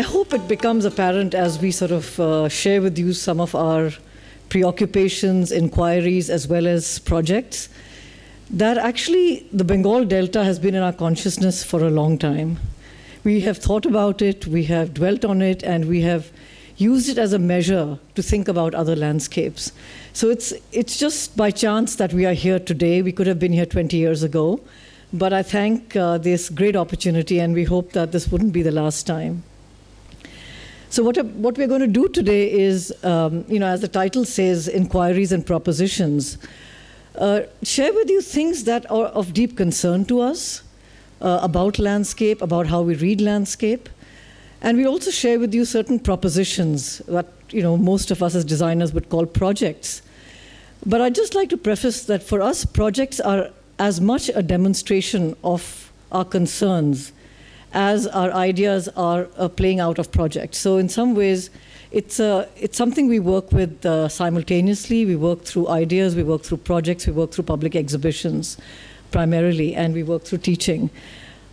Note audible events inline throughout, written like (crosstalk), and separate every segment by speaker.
Speaker 1: I hope it becomes apparent as we sort of uh, share with you some of our preoccupations, inquiries, as well as projects, that actually the Bengal Delta has been in our consciousness for a long time. We have thought about it, we have dwelt on it, and we have used it as a measure to think about other landscapes. So it's, it's just by chance that we are here today. We could have been here 20 years ago. But I thank uh, this great opportunity, and we hope that this wouldn't be the last time. So what, what we're going to do today is, um, you know, as the title says, inquiries and propositions, uh, share with you things that are of deep concern to us uh, about landscape, about how we read landscape. And we also share with you certain propositions that, you know, most of us as designers would call projects. But I'd just like to preface that for us, projects are as much a demonstration of our concerns as our ideas are uh, playing out of projects. So in some ways, it's, uh, it's something we work with uh, simultaneously. We work through ideas, we work through projects, we work through public exhibitions primarily, and we work through teaching.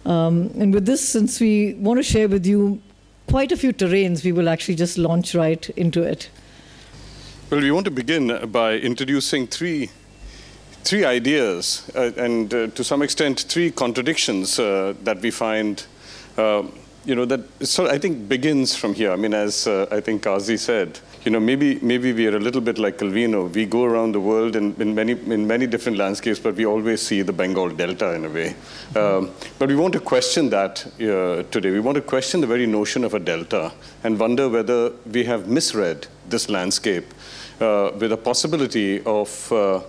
Speaker 1: Um, and with this, since we want to share with you quite a few terrains, we will actually just launch right into it.
Speaker 2: Well, we want to begin by introducing three, three ideas, uh, and uh, to some extent, three contradictions uh, that we find you know, that so I think begins from here. I mean, as uh, I think Kazi said, you know, maybe maybe we are a little bit like Calvino. We go around the world in, in many in many different landscapes, but we always see the Bengal Delta in a way. Um, but we want to question that uh, today. We want to question the very notion of a delta and wonder whether we have misread this landscape uh, with a possibility of, uh,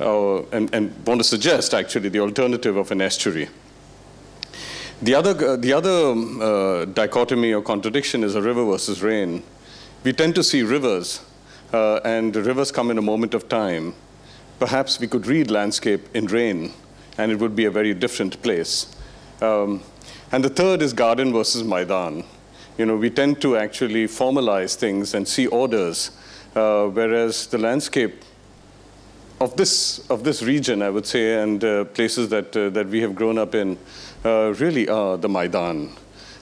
Speaker 2: uh, and, and want to suggest actually the alternative of an estuary. The other, the other um, uh, dichotomy or contradiction is a river versus rain. We tend to see rivers, uh, and rivers come in a moment of time. Perhaps we could read landscape in rain, and it would be a very different place. Um, and the third is garden versus Maidan. You know, we tend to actually formalize things and see orders, uh, whereas the landscape of this, of this region, I would say, and uh, places that, uh, that we have grown up in, uh, really are the Maidan.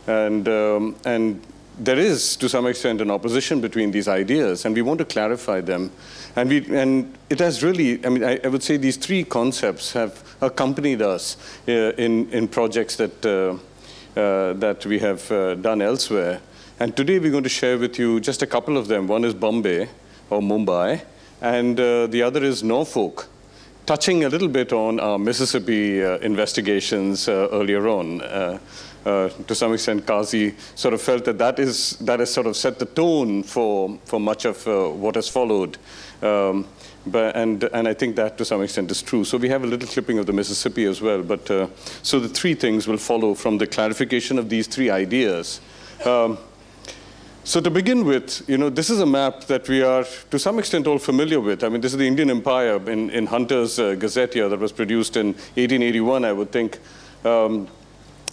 Speaker 2: And, um, and there is, to some extent, an opposition between these ideas, and we want to clarify them. And, we, and it has really, I mean, I, I would say these three concepts have accompanied us uh, in, in projects that, uh, uh, that we have uh, done elsewhere. And today we're going to share with you just a couple of them. One is Bombay or Mumbai, and uh, the other is Norfolk touching a little bit on our Mississippi uh, investigations uh, earlier on. Uh, uh, to some extent, Kazi sort of felt that that, is, that has sort of set the tone for, for much of uh, what has followed. Um, but, and, and I think that to some extent is true. So we have a little clipping of the Mississippi as well. But, uh, so the three things will follow from the clarification of these three ideas. Um, so to begin with, you know, this is a map that we are to some extent all familiar with. I mean, this is the Indian Empire in, in Hunter's uh, Gazette here that was produced in 1881, I would think. Um,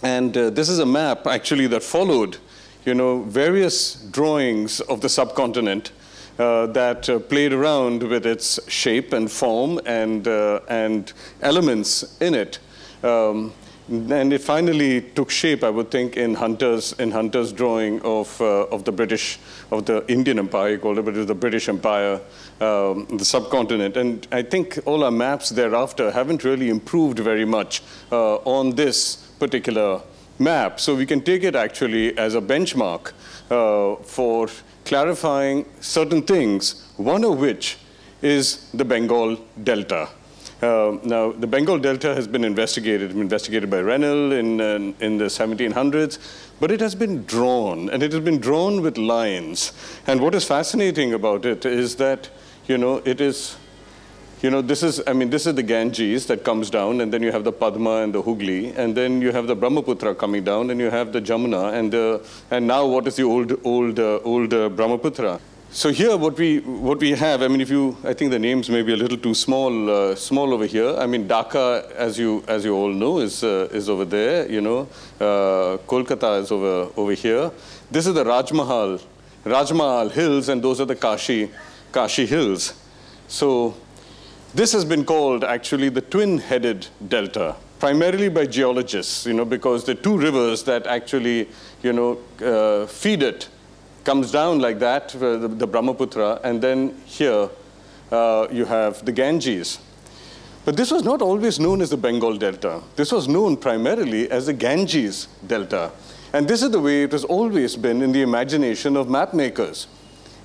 Speaker 2: and uh, this is a map actually that followed, you know, various drawings of the subcontinent uh, that uh, played around with its shape and form and, uh, and elements in it. Um, and it finally took shape, I would think, in Hunter's, in Hunter's drawing of, uh, of the British, of the Indian Empire, he called it, but it was the British Empire, um, the subcontinent. And I think all our maps thereafter haven't really improved very much uh, on this particular map. So we can take it actually as a benchmark uh, for clarifying certain things, one of which is the Bengal Delta. Uh, now, the Bengal Delta has been investigated, investigated by Rennell in, uh, in the 1700s, but it has been drawn, and it has been drawn with lines. And what is fascinating about it is that, you know, it is, you know, this is, I mean, this is the Ganges that comes down, and then you have the Padma and the Hooghly, and then you have the Brahmaputra coming down, and you have the Jamuna, and, uh, and now what is the old, old, uh, old uh, Brahmaputra? So here, what we what we have, I mean, if you, I think the names may be a little too small, uh, small over here. I mean, Dhaka, as you as you all know, is uh, is over there. You know, uh, Kolkata is over over here. This is the Rajmahal, Rajmahal Hills, and those are the Khasi Khasi Hills. So this has been called actually the twin-headed delta. primarily by geologists, you know, because the two rivers that actually, you know, uh, feed it comes down like that, uh, the, the, Brahmaputra, and then here uh, you have the Ganges. But this was not always known as the Bengal Delta. This was known primarily as the Ganges Delta. And this is the way it has always been in the imagination of map makers.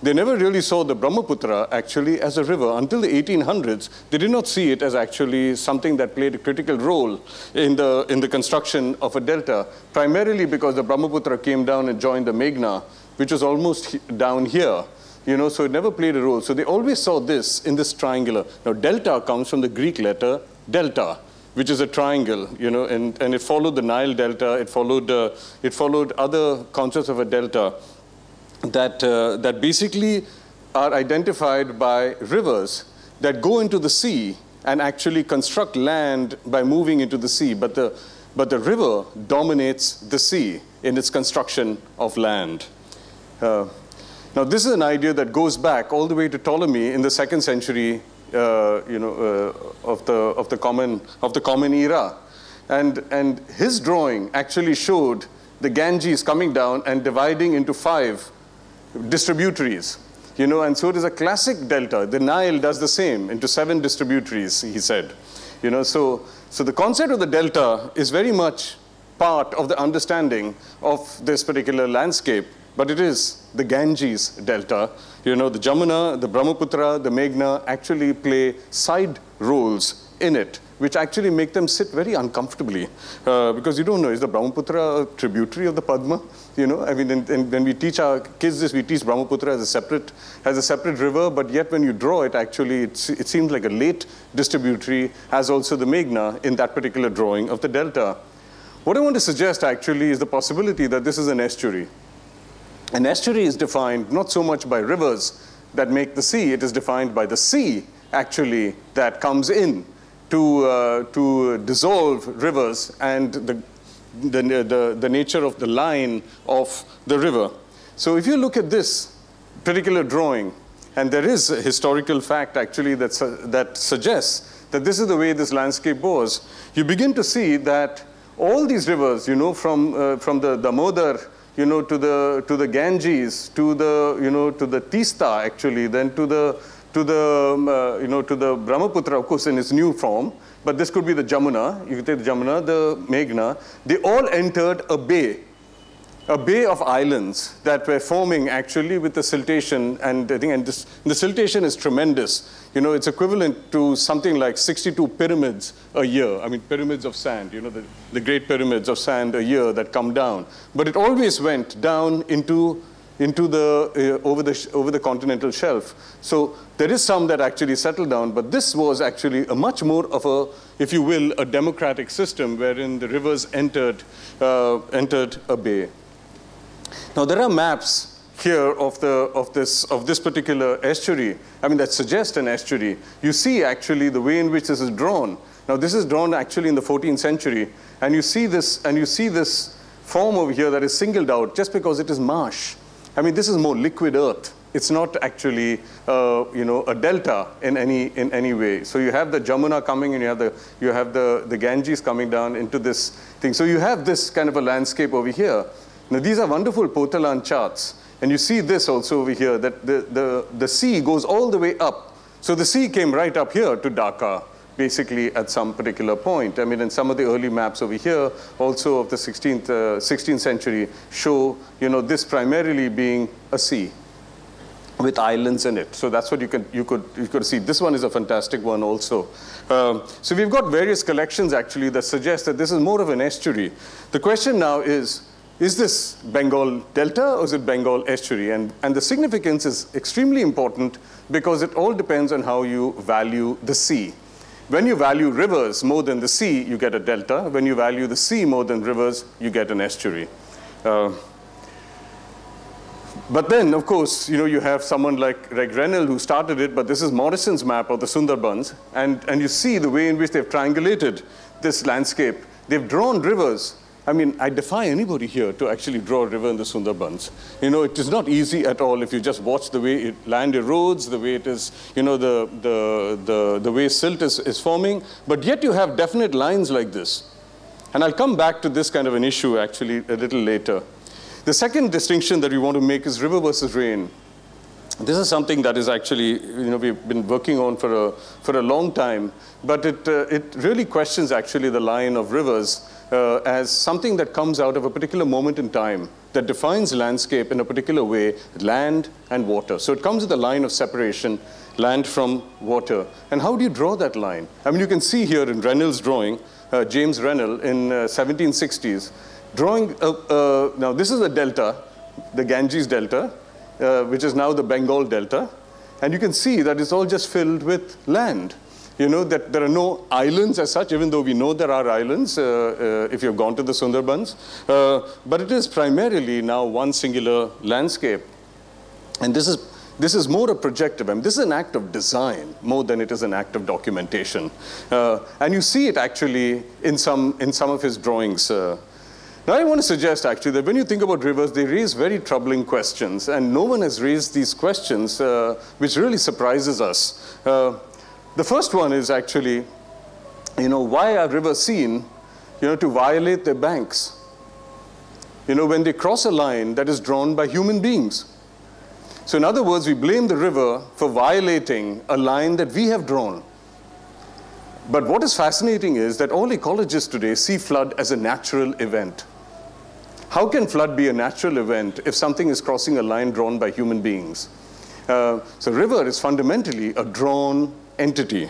Speaker 2: They never really saw the Brahmaputra actually as a river. Until the 1800s, they did not see it as actually something that played a critical role in the, in the construction of a delta, primarily because the Brahmaputra came down and joined the Meghna, which was almost down here. You know, so it never played a role. So they always saw this in this triangular. Now, delta comes from the Greek letter delta, which is a triangle, you know, and, and it followed the Nile delta, it followed, uh, it followed other concepts of a delta that, uh, that basically are identified by rivers that go into the sea and actually construct land by moving into the sea. But the, but the river dominates the sea in its construction of land. Uh, now, this is an idea that goes back all the way to Ptolemy in the second century uh, you know, uh, of, the, of, the common, of the common era. And, and his drawing actually showed the Ganges coming down and dividing into five distributaries. You know, and so it is a classic delta. The Nile does the same into seven distributaries, he said. You know, so, so the concept of the delta is very much part of the understanding of this particular landscape, but it is the Ganges delta. You know, the Jamuna, the Brahmaputra, the Meghna actually play side roles in it which actually make them sit very uncomfortably. Uh, because you don't know, is the Brahmaputra a tributary of the Padma? You know, I mean, and, and when we teach our kids this, we teach Brahmaputra as a separate, as a separate river, but yet when you draw it, actually, it seems like a late distributary, as also the Meghna in that particular drawing of the delta. What I want to suggest actually is the possibility that this is an estuary. An estuary is defined not so much by rivers that make the sea, it is defined by the sea, actually, that comes in to, uh, to dissolve rivers and the, the, the, the nature of the line of the river. So if you look at this particular drawing, and there is a historical fact actually that, su that suggests that this is the way this landscape was, you begin to see that all these rivers, you know, from, uh, from the Damodar, you know, to the, to the Ganges, to the, you know, to the Tista actually, then to the, to the, um, uh, you know, to the Brahmaputra, of course, in its new form, but this could be the Jamuna, you could take the Jamuna, the Meghna, they all entered a bay, a bay of islands that were forming actually with the siltation, and I think and this, the siltation is tremendous. You know, it's equivalent to something like 62 pyramids a year. I mean, pyramids of sand, you know, the, the great pyramids of sand a year that come down. But it always went down into into the, uh, over, the, over the continental shelf. So there is some that actually settled down, but this was actually a much more of a, if you will, a democratic system wherein the rivers entered, uh, entered a bay. Now there are maps here of, the, of, this, of this particular estuary, I mean, that suggest an estuary. You see actually the way in which this is drawn. Now this is drawn actually in the 14th century, and you see this, and you see this form over here that is singled out just because it is marsh. I mean, this is more liquid earth. It's not actually, uh, you know, a delta in any, in any way. So you have the Jamuna coming and you have, the, you have the, the Ganges coming down into this thing. So you have this kind of a landscape over here. Now, these are wonderful Portolan charts. And you see this also over here, that the, the, the sea goes all the way up. So the sea came right up here to Dhaka basically at some particular point. I mean, in some of the early maps over here, also of the 16th, uh, 16th century, show, you know, this primarily being a sea with islands in it. So that's what you, can, you, could, you could see. This one is a fantastic one also. Um, so we've got various collections actually that suggest that this is more of an estuary. The question now is, is this Bengal Delta or is it Bengal estuary? And, and the significance is extremely important because it all depends on how you value the sea. When you value rivers more than the sea, you get a delta. When you value the sea more than rivers, you get an estuary. Uh, but then, of course, you know, you have someone like Reg Rennell who started it, but this is Morrison's map of the Sundarbans, and, and you see the way in which they've triangulated this landscape. They've drawn rivers I mean, I defy anybody here to actually draw a river in the Sundarbans. You know, it is not easy at all if you just watch the way it, land erodes, the way it is, you know, the, the, the, the way silt is, is forming, but yet you have definite lines like this. And I'll come back to this kind of an issue actually a little later. The second distinction that we want to make is river versus rain. This is something that is actually, you know, we've been working on for a, for a long time, but it, uh, it really questions actually the line of rivers uh, as something that comes out of a particular moment in time that defines landscape in a particular way, land and water. So it comes with a line of separation, land from water. And how do you draw that line? I mean, you can see here in Rennell's drawing, uh, James Rennell in uh, 1760s, drawing, uh, uh, now this is a delta, the Ganges Delta, uh, which is now the Bengal Delta. And you can see that it's all just filled with land you know, that there are no islands as such, even though we know there are islands uh, uh, if you've gone to the Sundarbans. Uh, but it is primarily now one singular landscape. And this is, this is more a projective. I mean, this is an act of design more than it is an act of documentation. Uh, and you see it actually in some, in some of his drawings. Uh. Now, I want to suggest actually that when you think about rivers, they raise very troubling questions, and no one has raised these questions, uh, which really surprises us. Uh, the first one is actually, you know, why are rivers seen, you know, to violate their banks? You know, when they cross a line that is drawn by human beings. So in other words, we blame the river for violating a line that we have drawn. But what is fascinating is that all ecologists today see flood as a natural event. How can flood be a natural event if something is crossing a line drawn by human beings? Uh, so river is fundamentally a drawn entity.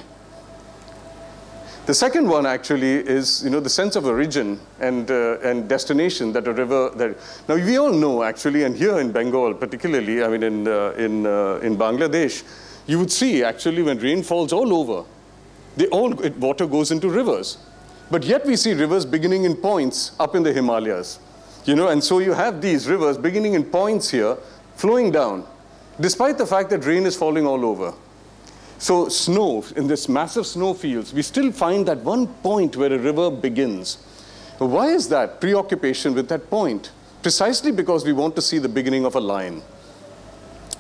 Speaker 2: The second one actually is, you know, the sense of origin and, uh, and destination that a river, that, now we all know actually, and here in Bengal particularly, I mean in, uh, in, uh, in Bangladesh, you would see actually when rain falls all over, they all, it, water goes into rivers. But yet we see rivers beginning in points up in the Himalayas. You know, and so you have these rivers beginning in points here, flowing down, despite the fact that rain is falling all over. So snow, in this massive snow fields, we still find that one point where a river begins. Why is that preoccupation with that point? Precisely because we want to see the beginning of a line.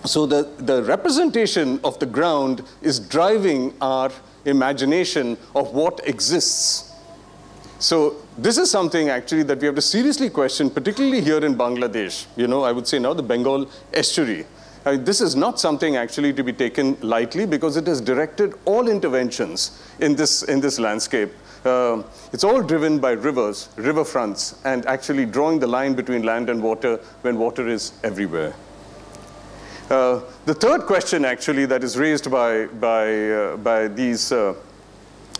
Speaker 2: So the, the representation of the ground is driving our imagination of what exists. So this is something actually that we have to seriously question, particularly here in Bangladesh. You know, I would say now the Bengal estuary. I mean, this is not something actually to be taken lightly because it has directed all interventions in this, in this landscape. Uh, it's all driven by rivers, river fronts, and actually drawing the line between land and water when water is everywhere. Uh, the third question actually that is raised by, by, uh, by these, uh,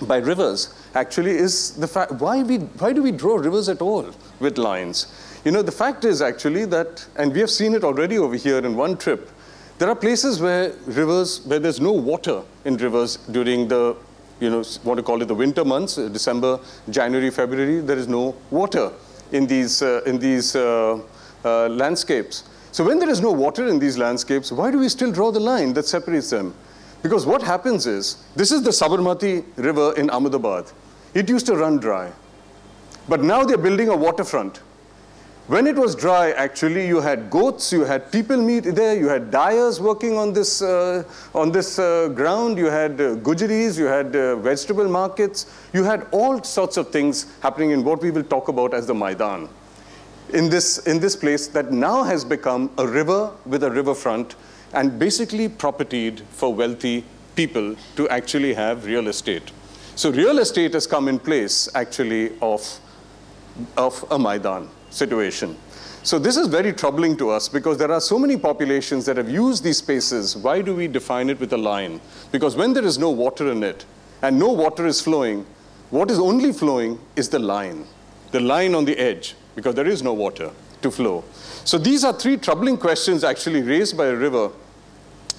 Speaker 2: by rivers actually is the fact, why, we, why do we draw rivers at all with lines? You know, the fact is actually that, and we have seen it already over here in one trip, there are places where rivers, where there's no water in rivers during the, you know, what to call it, the winter months, uh, December, January, February, there is no water in these, uh, in these uh, uh, landscapes. So when there is no water in these landscapes, why do we still draw the line that separates them? Because what happens is, this is the Sabarmati River in Ahmedabad. It used to run dry. But now they're building a waterfront when it was dry, actually, you had goats, you had people meet there, you had dyers working on this, uh, on this uh, ground, you had uh, gujaris, you had uh, vegetable markets, you had all sorts of things happening in what we will talk about as the Maidan. In this, in this place that now has become a river with a riverfront and basically propertied for wealthy people to actually have real estate. So real estate has come in place actually of, of a Maidan situation. So this is very troubling to us because there are so many populations that have used these spaces. Why do we define it with a line? Because when there is no water in it and no water is flowing, what is only flowing is the line, the line on the edge, because there is no water to flow. So these are three troubling questions actually raised by a river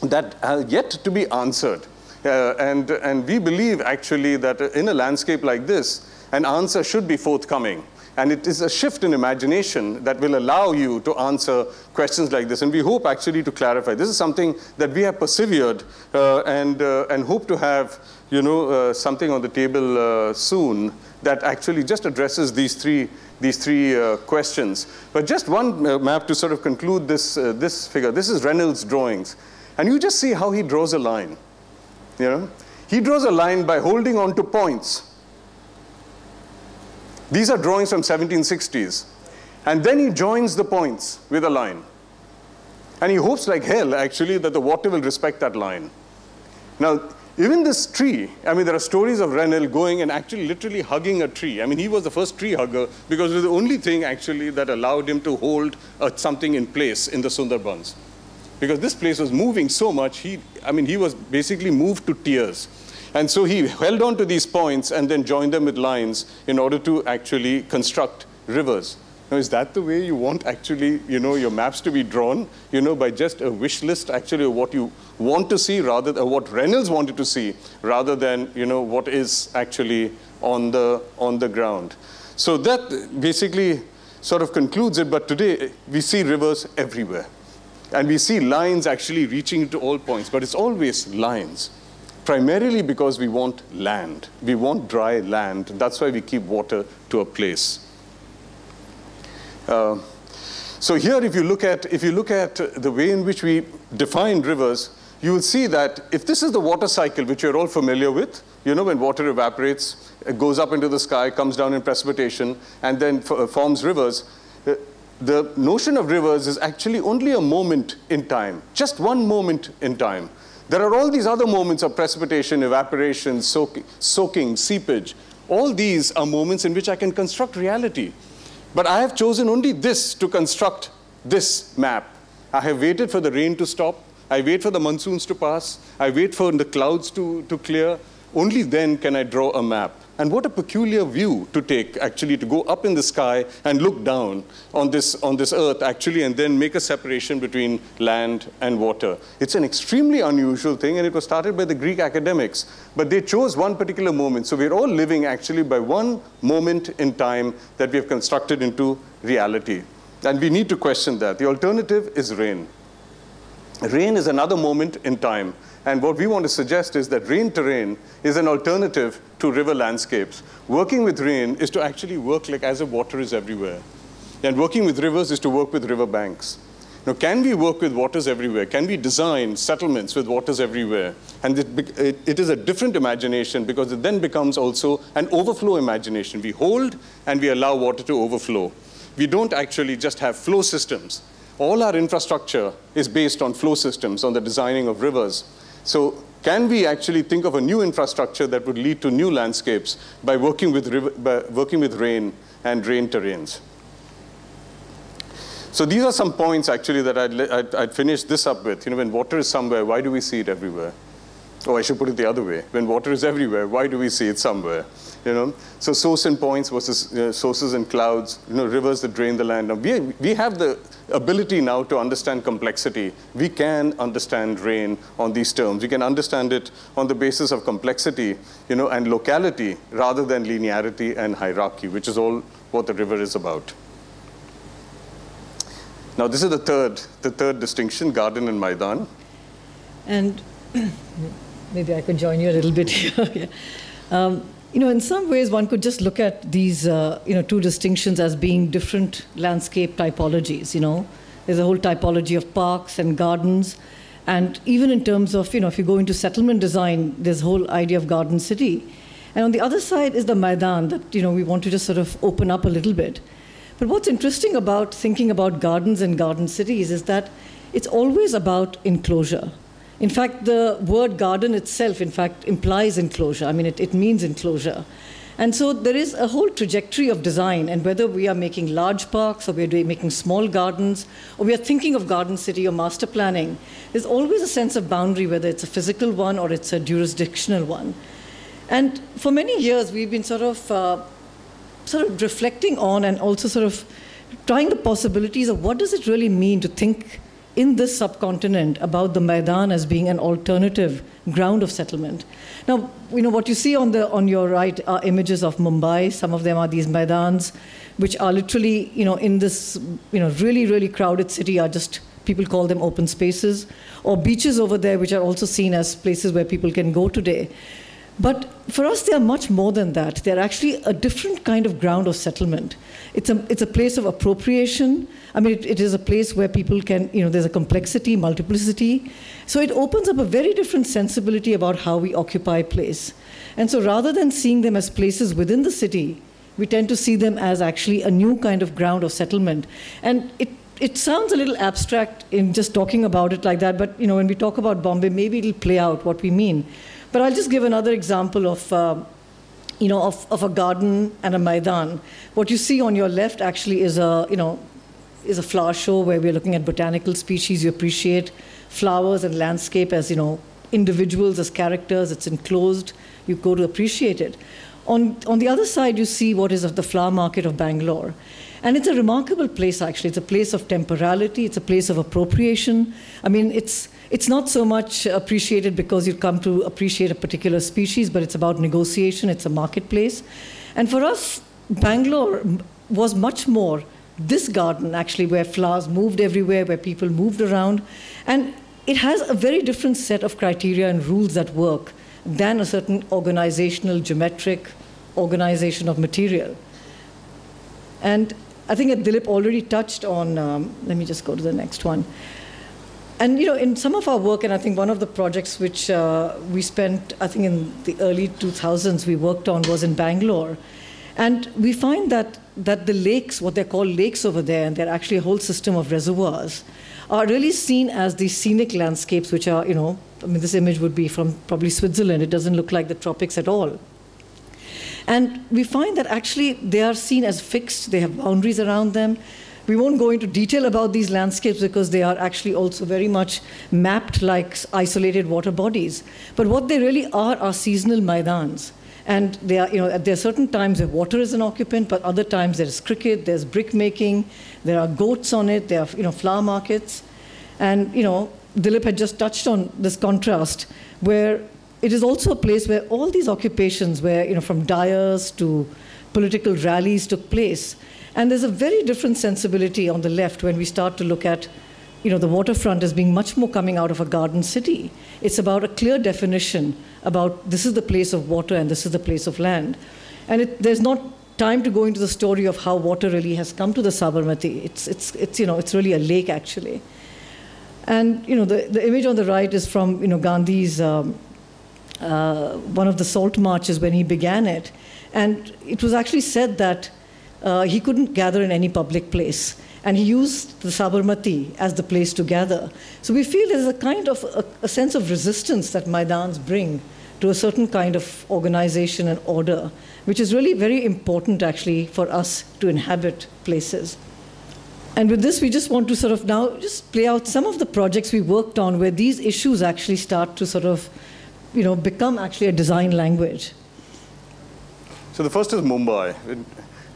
Speaker 2: that are yet to be answered. Uh, and, and we believe actually that in a landscape like this, an answer should be forthcoming. And it is a shift in imagination that will allow you to answer questions like this. And we hope actually to clarify. This is something that we have persevered uh, and, uh, and hope to have you know, uh, something on the table uh, soon that actually just addresses these three, these three uh, questions. But just one uh, map to sort of conclude this, this figure. This is Rennell's drawings. And you just see how he draws a line. You know? He draws a line by holding on to points. These are drawings from 1760s. And then he joins the points with a line. And he hopes like hell, actually, that the water will respect that line. Now, even this tree, I mean, there are stories of Rennell going and actually literally hugging a tree. I mean, he was the first tree hugger because it was the only thing actually that allowed him to hold uh, something in place in the Sundarbans. Because this place was moving so much, he, I mean, he was basically moved to tears. And so he held on to these points and then joined them with lines in order to actually construct rivers. Now, is that the way you want actually, you know, your maps to be drawn, you know, by just a wish list actually of what you want to see rather than what Reynolds wanted to see rather than, you know, what is actually on the, on the ground. So that basically sort of concludes it, but today uh, we see rivers everywhere. And we see lines actually reaching to all points, but it's always lines primarily because we want land. We want dry land. That's why we keep water to a place. Uh, so here, if you, look at, if you look at the way in which we define rivers, you will see that if this is the water cycle, which you're all familiar with, you know, when water evaporates, it goes up into the sky, comes down in precipitation, and then forms rivers, uh, the notion of rivers is actually only a moment in time, just one moment in time. There are all these other moments of precipitation, evaporation, soaking, soaking, seepage. All these are moments in which I can construct reality. But I have chosen only this to construct this map. I have waited for the rain to stop. I wait for the monsoons to pass. I wait for the clouds to, to clear. Only then can I draw a map. And what a peculiar view to take, actually, to go up in the sky and look down on this, on this earth, actually, and then make a separation between land and water. It's an extremely unusual thing, and it was started by the Greek academics. But they chose one particular moment. So we're all living, actually, by one moment in time that we have constructed into reality. And we need to question that. The alternative is rain. Rain is another moment in time. And what we want to suggest is that rain terrain is an alternative to river landscapes. Working with rain is to actually work like as if water is everywhere. And working with rivers is to work with river banks. Now, can we work with waters everywhere? Can we design settlements with waters everywhere? And it, it, it is a different imagination because it then becomes also an overflow imagination. We hold and we allow water to overflow. We don't actually just have flow systems. All our infrastructure is based on flow systems, on the designing of rivers. So can we actually think of a new infrastructure that would lead to new landscapes by working with, river, by working with rain and rain terrains? So these are some points actually that I'd, I'd, I'd finish this up with. You know, when water is somewhere, why do we see it everywhere? Oh, I should put it the other way. When water is everywhere, why do we see it somewhere? You know, so source and points versus you know, sources and clouds. You know, rivers that drain the land. Now we we have the ability now to understand complexity. We can understand rain on these terms. We can understand it on the basis of complexity, you know, and locality rather than linearity and hierarchy, which is all what the river is about. Now, this is the third, the third distinction, garden and maidan.
Speaker 1: And (clears throat) maybe I could join you a little bit (laughs) here. yeah. um, you know, in some ways, one could just look at these, uh, you know, two distinctions as being different landscape typologies. You know, there's a whole typology of parks and gardens, and even in terms of, you know, if you go into settlement design, there's whole idea of garden city. And on the other side is the Maidan that, you know, we want to just sort of open up a little bit. But what's interesting about thinking about gardens and garden cities is that it's always about enclosure. In fact, the word garden itself, in fact, implies enclosure. I mean, it, it means enclosure. And so there is a whole trajectory of design, and whether we are making large parks or we're making small gardens, or we are thinking of garden city or master planning, there's always a sense of boundary, whether it's a physical one or it's a jurisdictional one. And for many years, we've been sort of, uh, sort of reflecting on and also sort of trying the possibilities of what does it really mean to think in this subcontinent about the Maidan as being an alternative ground of settlement. Now, you know, what you see on, the, on your right are images of Mumbai. Some of them are these Maidans which are literally, you know, in this, you know, really, really crowded city are just, people call them open spaces, or beaches over there, which are also seen as places where people can go today. But for us, they are much more than that. They're actually a different kind of ground of settlement. It's a, it's a place of appropriation. I mean, it, it is a place where people can, you know, there's a complexity, multiplicity. So it opens up a very different sensibility about how we occupy place. And so rather than seeing them as places within the city, we tend to see them as actually a new kind of ground of settlement. And it, it sounds a little abstract in just talking about it like that, but you know, when we talk about Bombay, maybe it'll play out what we mean. But I'll just give another example of, uh, you know, of, of a garden and a maidan. What you see on your left actually is a, you know, is a flower show where we're looking at botanical species. You appreciate flowers and landscape as, you know, individuals, as characters. It's enclosed. You go to appreciate it. On, on the other side, you see what is of the flower market of Bangalore. And it's a remarkable place, actually. It's a place of temporality, it's a place of appropriation. I mean, it's, it's not so much appreciated because you come to appreciate a particular species, but it's about negotiation, it's a marketplace. And for us, Bangalore was much more this garden, actually, where flowers moved everywhere, where people moved around. And it has a very different set of criteria and rules that work than a certain organizational, geometric organization of material. And I think Dilip already touched on, um, let me just go to the next one. And you know, in some of our work, and I think one of the projects which uh, we spent, I think in the early 2000s, we worked on was in Bangalore. And we find that, that the lakes, what they're called lakes over there, and they're actually a whole system of reservoirs, are really seen as these scenic landscapes, which are, you know, I mean, this image would be from probably Switzerland. It doesn't look like the tropics at all. And we find that actually they are seen as fixed, they have boundaries around them. We won't go into detail about these landscapes because they are actually also very much mapped like isolated water bodies. But what they really are are seasonal maidans. And they are, you know, there are certain times where water is an occupant, but other times there's cricket, there's brick making, there are goats on it, there are, you know, flower markets. And, you know, Dilip had just touched on this contrast where it is also a place where all these occupations, where, you know, from dyers to political rallies took place. And there's a very different sensibility on the left when we start to look at you know, the waterfront as being much more coming out of a garden city. It's about a clear definition about this is the place of water and this is the place of land. And it, there's not time to go into the story of how water really has come to the Sabarmati. It's, it's, it's, you know, it's really a lake, actually. And, you know, the, the image on the right is from, you know, Gandhi's um, uh, one of the salt marches when he began it. And it was actually said that uh, he couldn't gather in any public place. And he used the Sabarmati as the place to gather. So we feel there's a kind of a, a sense of resistance that Maidans bring to a certain kind of organization and order, which is really very important actually for us to inhabit places. And with this, we just want to sort of now just play out some of the projects we worked on where these issues actually start to sort of you know, become actually a design language?
Speaker 2: So the first is Mumbai.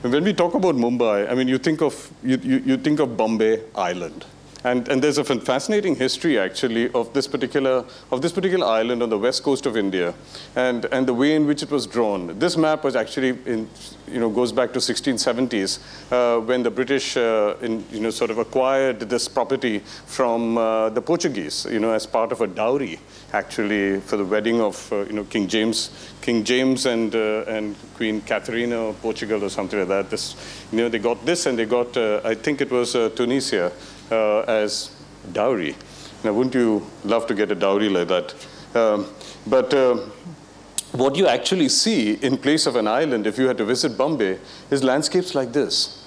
Speaker 2: When we talk about Mumbai, I mean, you think of, you, you, you think of Bombay Island. And, and there's a fascinating history, actually, of this, particular, of this particular island on the west coast of India and, and the way in which it was drawn. This map was actually, in, you know, goes back to 1670s uh, when the British, uh, in, you know, sort of acquired this property from uh, the Portuguese, you know, as part of a dowry, actually, for the wedding of, uh, you know, King James, King James and, uh, and Queen Catherine of Portugal or something like that. This, you know, they got this and they got, uh, I think it was Tunisia uh, as dowry. Now, wouldn't you love to get a dowry like that? Um, but uh, what you actually see in place of an island, if you had to visit Bombay, is landscapes like this.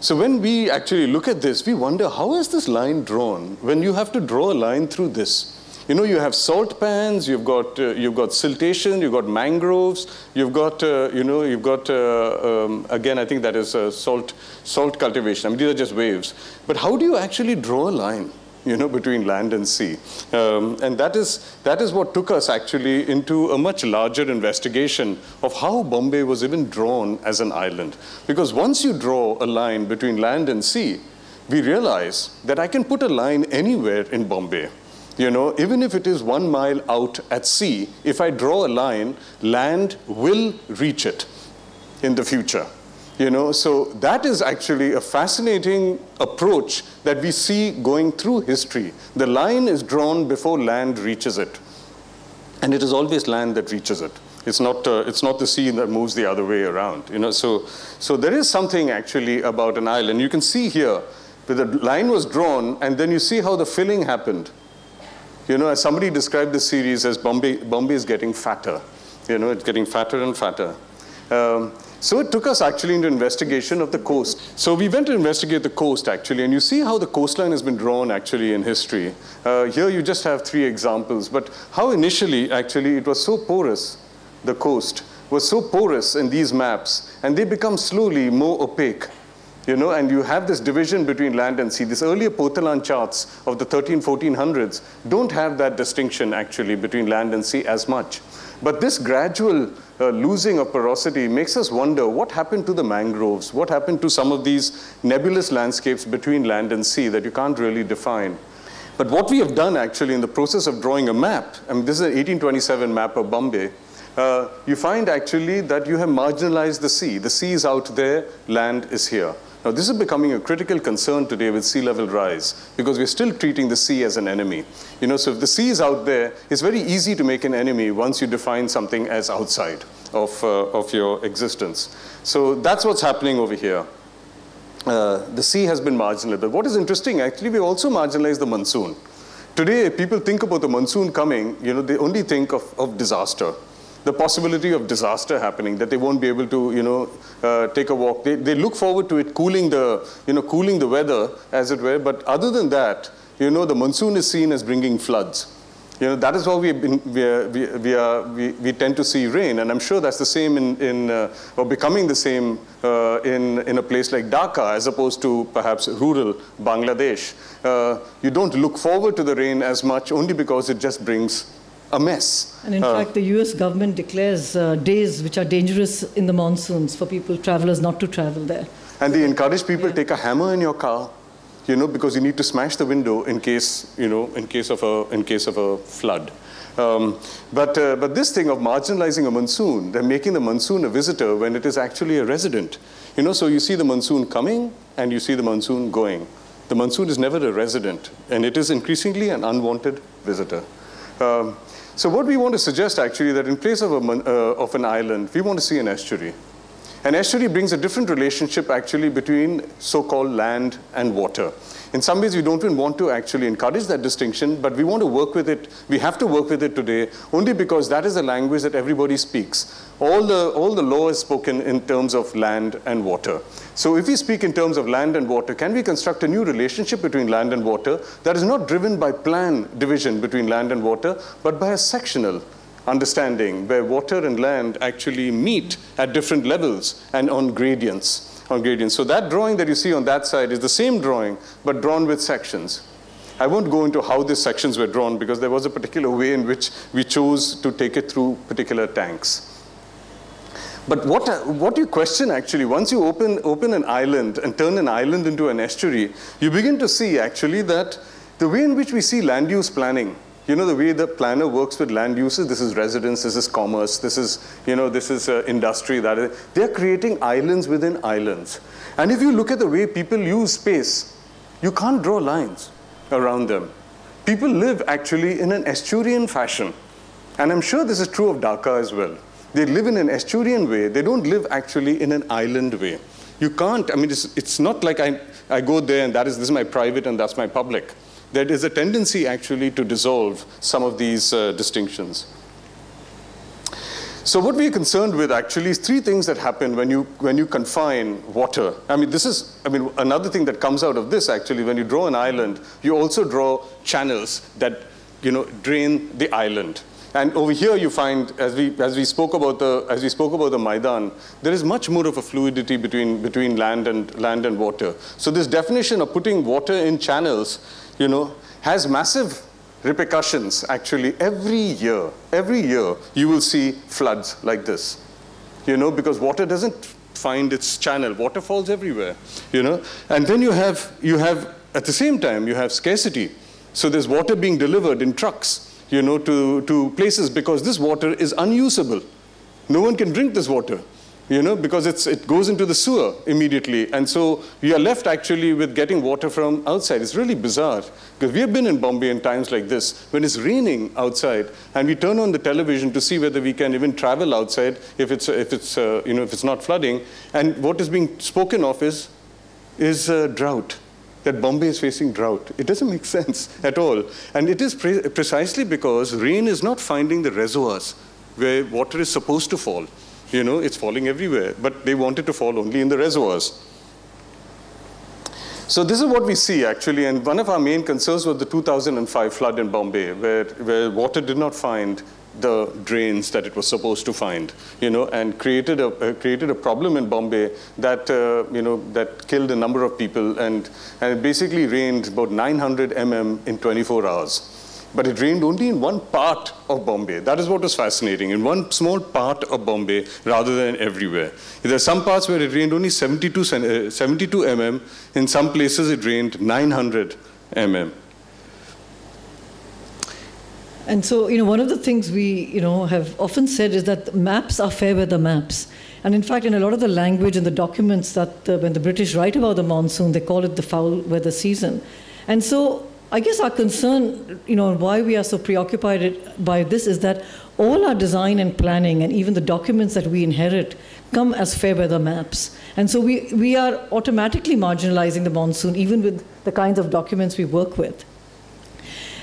Speaker 2: So when we actually look at this, we wonder, how is this line drawn when you have to draw a line through this? You know, you have salt pans, you've got, uh, you've got siltation, you've got mangroves, you've got, uh, you know, you've got, uh, um, again, I think that is uh, salt, salt cultivation. I mean, these are just waves. But how do you actually draw a line? you know, between land and sea. Um, and that is, that is what took us actually into a much larger investigation of how Bombay was even drawn as an island. Because once you draw a line between land and sea, we realize that I can put a line anywhere in Bombay. You know, even if it is one mile out at sea, if I draw a line, land will reach it in the future. You know, so that is actually a fascinating approach that we see going through history. The line is drawn before land reaches it. And it is always land that reaches it. It's not, uh, it's not the sea that moves the other way around. You know, so, so there is something actually about an island. You can see here, where the line was drawn, and then you see how the filling happened. You know, as somebody described this series as Bombay, Bombay is getting fatter. You know, it's getting fatter and fatter. Um, so it took us actually into investigation of the coast. So we went to investigate the coast actually, and you see how the coastline has been drawn actually in history. Uh, here you just have three examples, but how initially actually it was so porous, the coast was so porous in these maps, and they become slowly more opaque. You know, and you have this division between land and sea. These earlier Portolan charts of the 13, 1400s don't have that distinction actually between land and sea as much. But this gradual uh, losing of porosity makes us wonder what happened to the mangroves, what happened to some of these nebulous landscapes between land and sea that you can't really define. But what we have done actually in the process of drawing a map, I mean, this is an 1827 map of Bombay, uh, you find actually that you have marginalized the sea. The sea is out there, land is here. Now, this is becoming a critical concern today with sea level rise because we're still treating the sea as an enemy. You know, so if the sea is out there, it's very easy to make an enemy once you define something as outside of, uh, of your existence. So that's what's happening over here. Uh, the sea has been marginalized. But what is interesting, actually, we also marginalized the monsoon. Today, people think about the monsoon coming, you know, they only think of, of disaster the possibility of disaster happening, that they won't be able to, you know, uh, take a walk. They, they look forward to it cooling the, you know, cooling the weather, as it were. But other than that, you know, the monsoon is seen as bringing floods. You know, that is why we, we, we, are, we, we, tend to see rain. And I'm sure that's the same in, in uh, or becoming the same uh, in, in a place like Dhaka as opposed to perhaps rural Bangladesh. Uh, you don't look forward to the rain as much only because it just brings a mess.
Speaker 1: And in uh, fact, the US government declares uh, days which are dangerous in the monsoons for people, travelers, not to travel there.
Speaker 2: And they encourage people yeah. take a hammer in your car, you know, because you need to smash the window in case, you know, in case of a, in case of a flood. Um, but, uh, but this thing of marginalizing a monsoon, they're making the monsoon a visitor when it is actually a resident. You know, so you see the monsoon coming and you see the monsoon going. The monsoon is never a resident, and it is increasingly an unwanted visitor. Um, so what we want to suggest actually that in place of, a, uh, of an island, we want to see an estuary. An estuary brings a different relationship actually between so-called land and water. In some ways, we don't even want to actually encourage that distinction, but we want to work with it. We have to work with it today only because that is the language that everybody speaks. All the, all the law is spoken in terms of land and water. So if we speak in terms of land and water, can we construct a new relationship between land and water that is not driven by plan division between land and water, but by a sectional understanding where water and land actually meet at different levels and on gradients on gradients. So that drawing that you see on that side is the same drawing, but drawn with sections. I won't go into how these sections were drawn because there was a particular way in which we chose to take it through particular tanks. But what, uh, what you question actually, once you open, open an island and turn an island into an estuary, you begin to see actually that the way in which we see land use planning you know, the way the planner works with land uses, this is residence, this is commerce, this is, you know, this is uh, industry, that is, they're creating islands within islands. And if you look at the way people use space, you can't draw lines around them. People live actually in an estuarian fashion. And I'm sure this is true of Dhaka as well. They live in an estuarian way. They don't live actually in an island way. You can't, I mean, it's, it's not like I, I go there and that is, this is my private and that's my public there is a tendency actually to dissolve some of these uh, distinctions. So what we're concerned with actually is three things that happen when you, when you confine water. I mean, this is, I mean, another thing that comes out of this actually, when you draw an island, you also draw channels that, you know, drain the island. And over here you find, as we, as we, spoke, about the, as we spoke about the Maidan, there is much more of a fluidity between, between land, and, land and water. So this definition of putting water in channels you know, has massive repercussions actually every year. Every year you will see floods like this, you know, because water doesn't find its channel. Water falls everywhere, you know. And then you have, you have, at the same time, you have scarcity. So there's water being delivered in trucks, you know, to, to places because this water is unusable. No one can drink this water. You know, because it goes into the sewer immediately. And so you are left actually with getting water from outside. It's really bizarre because we have been in Bombay in times like this when it's raining outside and we turn on the television to see whether we can even travel outside if it's, if it's, uh, you know, if it's not flooding. And what is being spoken of is, is uh, drought that Bombay is facing drought. It doesn't make (laughs) sense at all. And it is pre precisely because rain is not finding the reservoirs where water is supposed to fall. You know, it's falling everywhere, but they want it to fall only in the reservoirs. So this is what we see actually, and one of our main concerns was the 2005 flood in Bombay, where, where water did not find the drains that it was supposed to find, you know, and created a, uh, created a problem in Bombay that, uh, you know, that killed a number of people and, and it basically rained about 900 mm in 24 hours. But it rained only in one part of Bombay. That is what was fascinating, in one small part of Bombay rather than everywhere. There are some parts where it rained only 72, uh, 72 mm. In some places it rained 900 mm.
Speaker 1: And so, you know, one of the things we, you know, have often said is that maps are fair weather maps. And in fact, in a lot of the language and the documents that uh, when the British write about the monsoon, they call it the foul weather season. And so I guess our concern, you know, why we are so preoccupied by this is that all our design and planning and even the documents that we inherit come as fair weather maps. And so we, we are automatically marginalizing the monsoon, even with the kinds of documents we work with.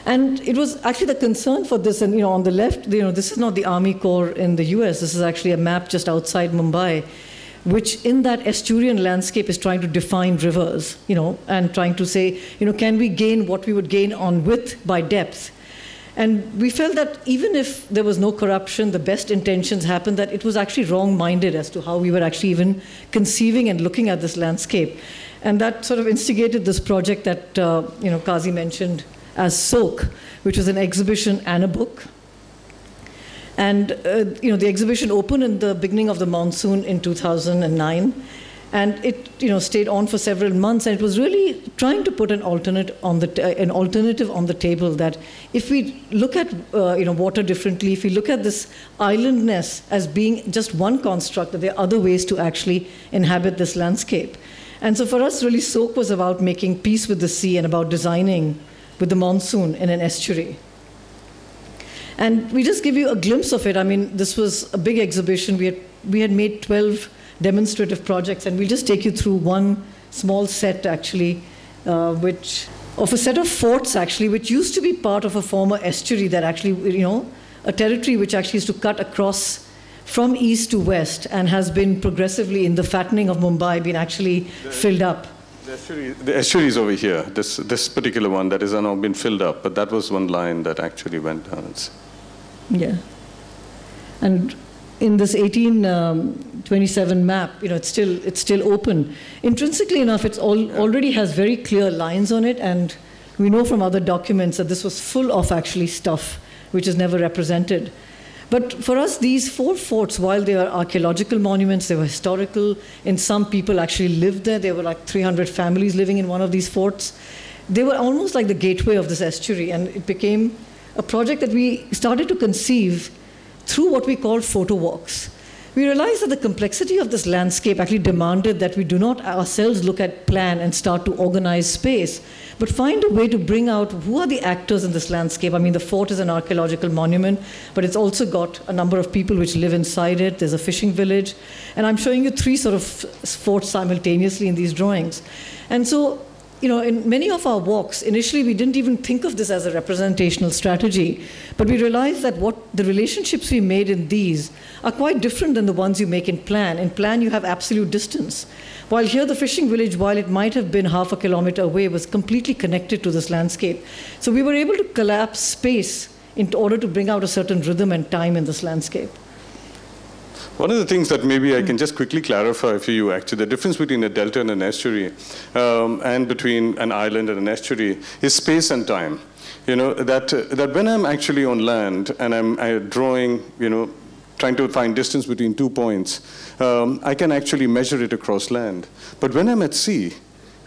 Speaker 1: And it was actually the concern for this, and you know, on the left, you know, this is not the Army Corps in the US, this is actually a map just outside Mumbai which in that estuarian landscape is trying to define rivers, you know, and trying to say, you know, can we gain what we would gain on width by depth? And we felt that even if there was no corruption, the best intentions happened, that it was actually wrong minded as to how we were actually even conceiving and looking at this landscape. And that sort of instigated this project that, uh, you know, Kazi mentioned as SOAK, which was an exhibition and a book. And uh, you know, the exhibition opened in the beginning of the monsoon in 2009, and it you know stayed on for several months. And it was really trying to put an alternate on the uh, an alternative on the table that if we look at uh, you know water differently, if we look at this islandness as being just one construct, that there are other ways to actually inhabit this landscape. And so for us, really, SOAK was about making peace with the sea and about designing with the monsoon in an estuary. And we just give you a glimpse of it. I mean, this was a big exhibition. We had, we had made 12 demonstrative projects, and we'll just take you through one small set, actually, uh, which of a set of forts, actually, which used to be part of a former estuary that actually, you know, a territory which actually used to cut across from east to west and has been progressively, in the fattening of Mumbai, been actually the, filled up.
Speaker 2: The estuary, the estuary is over here, this, this particular one that has now been filled up, but that was one line that actually went down. It's,
Speaker 1: yeah. And in this 1827 um, map, you know, it's still, it's still open. Intrinsically enough, it already has very clear lines on it, and we know from other documents that this was full of actually stuff which is never represented. But for us, these four forts, while they are archaeological monuments, they were historical. In some people actually lived there. There were like 300 families living in one of these forts. They were almost like the gateway of this estuary, and it became a project that we started to conceive through what we call photo walks. We realized that the complexity of this landscape actually demanded that we do not ourselves look at plan and start to organize space, but find a way to bring out who are the actors in this landscape. I mean, the fort is an archaeological monument, but it's also got a number of people which live inside it. There's a fishing village. And I'm showing you three sort of forts simultaneously in these drawings. And so you know, in many of our walks, initially we didn't even think of this as a representational strategy, but we realized that what the relationships we made in these are quite different than the ones you make in plan. In plan, you have absolute distance. While here, the fishing village, while it might have been half a kilometer away, was completely connected to this landscape. So we were able to collapse space in order to bring out a certain rhythm and time in this landscape.
Speaker 2: One of the things that maybe I can just quickly clarify for you, actually, the difference between a delta and an estuary, um, and between an island and an estuary, is space and time. You know, that, uh, that when I'm actually on land and I'm uh, drawing, you know, trying to find distance between two points, um, I can actually measure it across land. But when I'm at sea,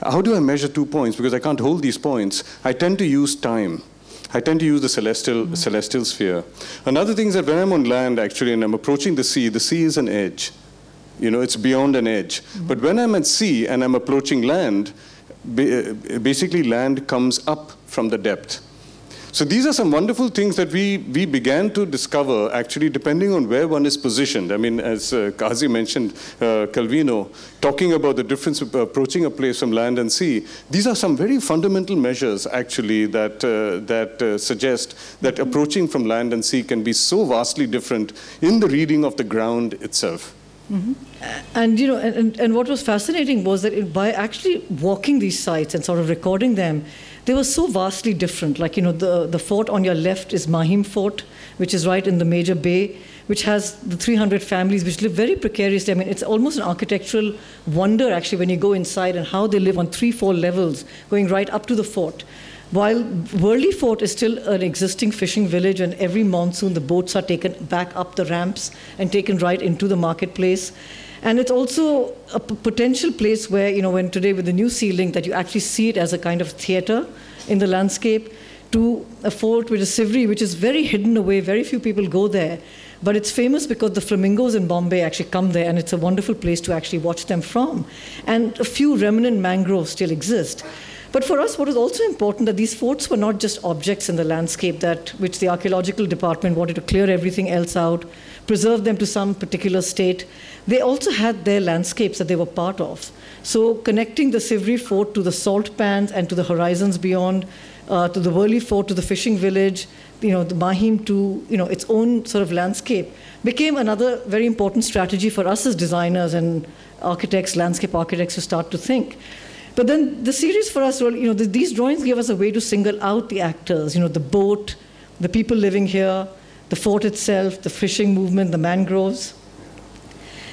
Speaker 2: how do I measure two points? Because I can't hold these points. I tend to use time. I tend to use the celestial, mm-hmm. celestial sphere. Another thing is that when I'm on land, actually, and I'm approaching the sea, the sea is an edge. You know, it's beyond an edge. Mm-hmm. But when I'm at sea and I'm approaching land, basically land comes up from the depth. So these are some wonderful things that we, we began to discover actually depending on where one is positioned. I mean, as uh, Kazi mentioned, uh, Calvino, talking about the difference of approaching a place from land and sea, these are some very fundamental measures actually that, uh, that uh, suggest that approaching from land and sea can be so vastly different in the reading of the ground itself.
Speaker 1: Mm-hmm. And you know, and, and what was fascinating was that it, by actually walking these sites and sort of recording them, they were so vastly different. Like, you know, the, the fort on your left is Mahim Fort, which is right in the major bay, which has the 300 families which live very precariously. I mean, it's almost an architectural wonder, actually, when you go inside and how they live on three, four levels, going right up to the fort. While Worli Fort is still an existing fishing village, and every monsoon the boats are taken back up the ramps and taken right into the marketplace. And it's also a potential place where, you know, when today with the new ceiling, that you actually see it as a kind of theater in the landscape, to a fort which is Sewri, which is very hidden away. Very few people go there. But it's famous because the flamingos in Bombay actually come there, and it's a wonderful place to actually watch them from. And a few remnant mangroves still exist. But for us, what was also important that these forts were not just objects in the landscape that which the archaeological department wanted to clear everything else out, preserve them to some particular state. They also had their landscapes that they were part of. So connecting the Sewri fort to the salt pans and to the horizons beyond, uh, to the Worli fort, to the fishing village, you know, the Mahim to you know its own sort of landscape became another very important strategy for us as designers and architects, landscape architects, to start to think. But then the series for us, you know, the, these drawings give us a way to single out the actors, you know, the boat, the people living here, the fort itself, the fishing movement, the mangroves.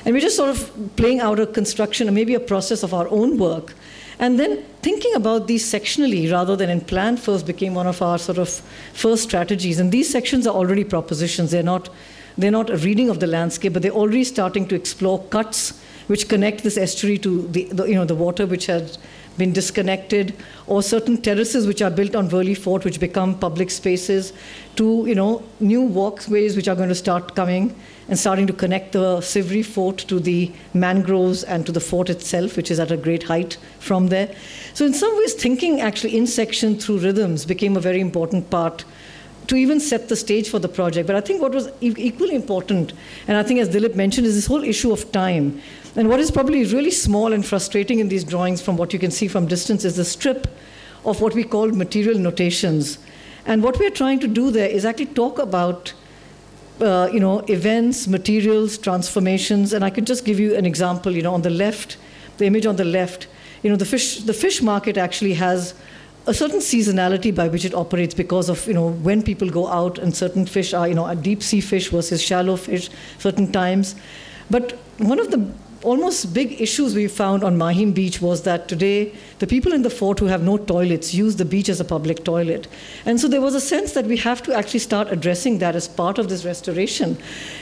Speaker 1: And we're just sort of playing out a construction or maybe a process of our own work. And then thinking about these sectionally rather than in plan first became one of our sort of first strategies. And these sections are already propositions. They're not, they're not a reading of the landscape, but they're already starting to explore cuts which connect this estuary to the, the, you know, the water which had been disconnected, or certain terraces which are built on Worli Fort, which become public spaces, to you know, new walkways which are going to start coming and starting to connect the Sewri Fort to the mangroves and to the fort itself, which is at a great height from there. So in some ways, thinking actually in section through rhythms became a very important part to even set the stage for the project. But I think what was equally important, and I think as Dilip mentioned, is this whole issue of time. And what is probably really small and frustrating in these drawings from what you can see from distance is the strip of what we call material notations. And what we're trying to do there is actually talk about uh, you know, events, materials, transformations. And I could just give you an example, you know, on the left, the image on the left, you know, the fish, the fish market actually has a certain seasonality by which it operates because of you know when people go out and certain fish are you know a deep sea fish versus shallow fish certain times but one of the almost big issues we found on Mahim Beach was that today the people in the fort who have no toilets use the beach as a public toilet. And so there was a sense that we have to actually start addressing that as part of this restoration.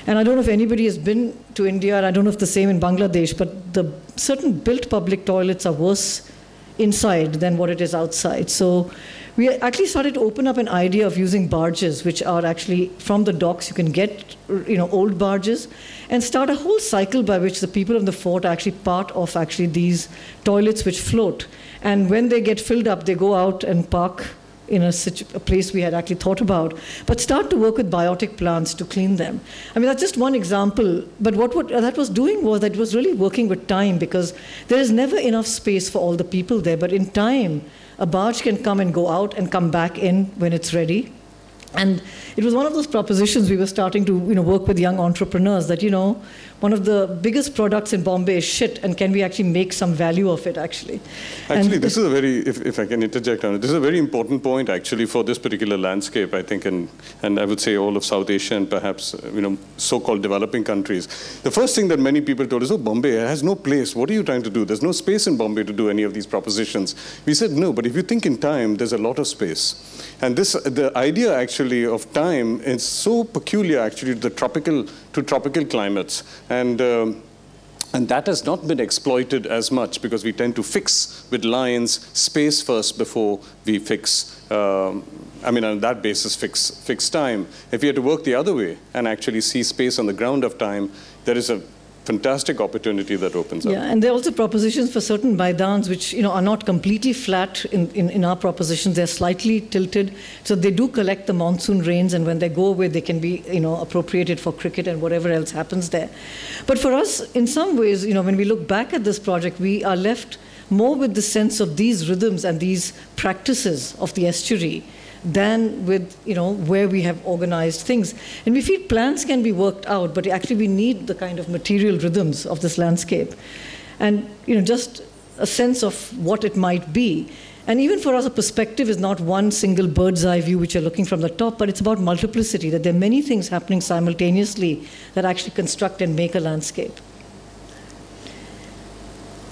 Speaker 1: And I don't know if anybody has been to India, and I don't know if the same in Bangladesh, but the certain built public toilets are worse inside than what it is outside. So we actually started to open up an idea of using barges, which are actually from the docks. You can get, you know, old barges, and start a whole cycle by which the people of the fort are actually part of actually these toilets which float. And when they get filled up, they go out and park in a, a, place we had actually thought about, but start to work with biotic plants to clean them. I mean, that's just one example, but what, what that was doing was that it was really working with time because there is never enough space for all the people there, but in time, a barge can come and go out and come back in when it's ready. And it was one of those propositions we were starting to you know, work with young entrepreneurs that, you know, one of the biggest products in Bombay is shit, and can we actually make some value of it, actually?
Speaker 2: Actually, and this is a very, if, if I can interject on it, this is a very important point, actually, for this particular landscape, I think, and, and I would say all of South Asia and perhaps, uh, you know, so-called developing countries. The first thing that many people told us, oh, Bombay has no place. What are you trying to do? There's no space in Bombay to do any of these propositions. We said, no, but if you think in time, there's a lot of space. And this, the idea actually of time is so peculiar actually to the tropical, to tropical climates. And, um, and that has not been exploited as much because we tend to fix with lines space first before we fix, um, I mean, on that basis, fix, fix time. If we had to work the other way and actually see space on the ground of time, there is a fantastic opportunity that opens
Speaker 1: up. Yeah, and there are also propositions for certain Maidans which you know are not completely flat in, in, in, our propositions. They're slightly tilted, so they do collect the monsoon rains, and when they go away, they can be you know appropriated for cricket and whatever else happens there. But for us, in some ways, you know, when we look back at this project, we are left more with the sense of these rhythms and these practices of the estuary than with you know where we have organized things. And we feel plans can be worked out, but actually we need the kind of material rhythms of this landscape, and you know just a sense of what it might be. And even for us, a perspective is not one single bird's eye view which you're looking from the top, but it's about multiplicity, that there are many things happening simultaneously that actually construct and make a landscape.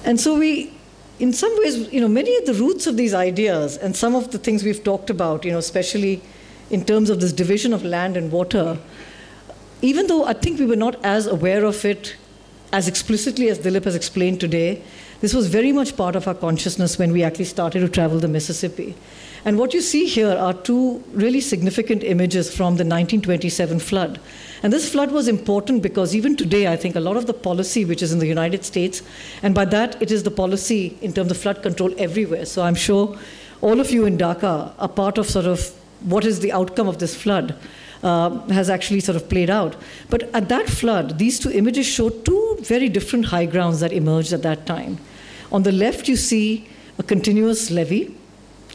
Speaker 1: And so we in some ways, you know, many of the roots of these ideas and some of the things we've talked about, you know, especially in terms of this division of land and water, even though I think we were not as aware of it as explicitly as Dilip has explained today, this was very much part of our consciousness when we actually started to travel the Mississippi. And what you see here are two really significant images from the 1927 flood. And this flood was important because even today, I think a lot of the policy which is in the United States, and by that it is the policy in terms of flood control everywhere. So I'm sure all of you in Dhaka are part of sort of what is the outcome of this flood. Uh, has actually sort of played out. But at that flood, these two images show two very different high grounds that emerged at that time. On the left, you see a continuous levee,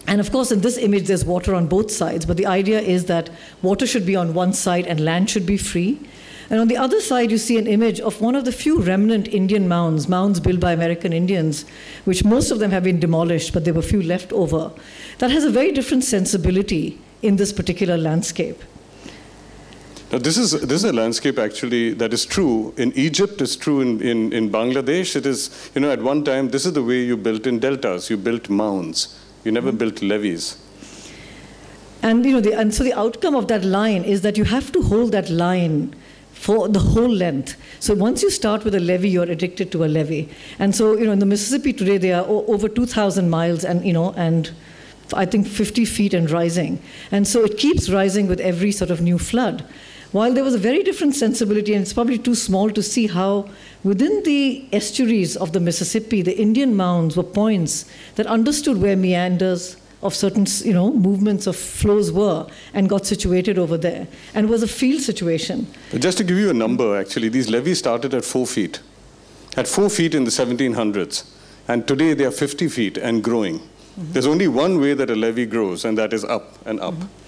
Speaker 1: and of course, in this image, there's water on both sides, but the idea is that water should be on one side and land should be free. And on the other side, you see an image of one of the few remnant Indian mounds, mounds built by American Indians, which most of them have been demolished, but there were few left over. That has a very different sensibility in this particular landscape.
Speaker 2: Now, this is, this is a landscape actually that is true in Egypt, it's true in, in, in Bangladesh. It is, you know, at one time, this is the way you built in deltas, you built mounds. You never mm-hmm. built levees.
Speaker 1: And you know, the, and so the outcome of that line is that you have to hold that line for the whole length. So once you start with a levee, you're addicted to a levee. And so you know, in the Mississippi today, there are over 2,000 miles, and you know, and I think 50 feet and rising. And so it keeps rising with every sort of new flood. While there was a very different sensibility, and it's probably too small to see how within the estuaries of the Mississippi, the Indian mounds were points that understood where meanders of certain you know, movements of flows were and got situated over there. And was a field situation.
Speaker 2: Just to give you a number, actually, these levees started at four feet. At four feet in the 1700s. And today they are 50 feet and growing. Mm-hmm. There's only one way that a levee grows, and that is up and up. Mm-hmm.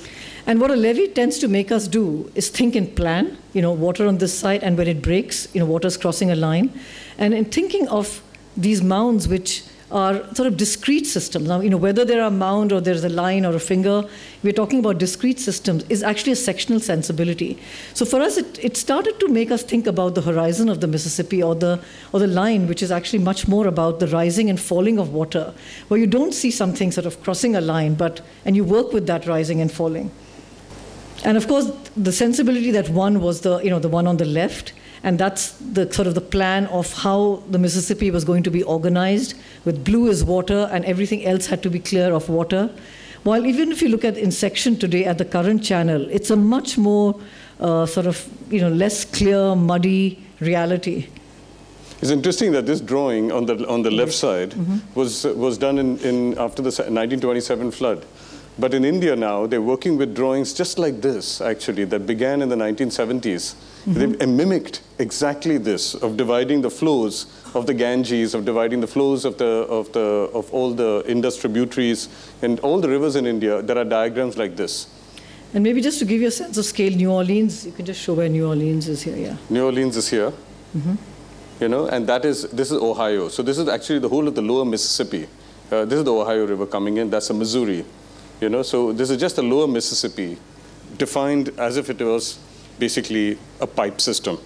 Speaker 1: And what a levee tends to make us do is think and plan, you know, water on this side, and when it breaks, you know, water's crossing a line. And in thinking of these mounds, which are sort of discrete systems. Now, you know, whether there are mound or there's a line or a finger, we're talking about discrete systems, is actually a sectional sensibility. So for us, it, it started to make us think about the horizon of the Mississippi or the, or the line, which is actually much more about the rising and falling of water, where you don't see something sort of crossing a line, but, and you work with that rising and falling. And of course, the sensibility that won was the, you know, the one on the left, and that's the sort of the plan of how the Mississippi was going to be organized, with blue is water, and everything else had to be clear of water. While even if you look at in section today at the current channel, it's a much more uh, sort of, you know, less clear, muddy reality.
Speaker 2: It's interesting that this drawing on the on the left side mm-hmm. was was done in, in after the 1927 flood. But in India now, they're working with drawings just like this, actually, that began in the 1970s. Mm-hmm. They mimicked exactly this of dividing the flows of the Ganges, of dividing the flows of, the, of, the, of all the Indus tributaries, and all the rivers in India. There are diagrams like this.
Speaker 1: And maybe just to give you a sense of scale, New Orleans, you can just show where New Orleans is here, yeah.
Speaker 2: New Orleans is here. Mm-hmm. You know, and that is, this is Ohio. So this is actually the whole of the lower Mississippi. Uh, this is the Ohio River coming in. That's the Missouri. You know, so this is just the lower Mississippi, defined as if it was basically a pipe system.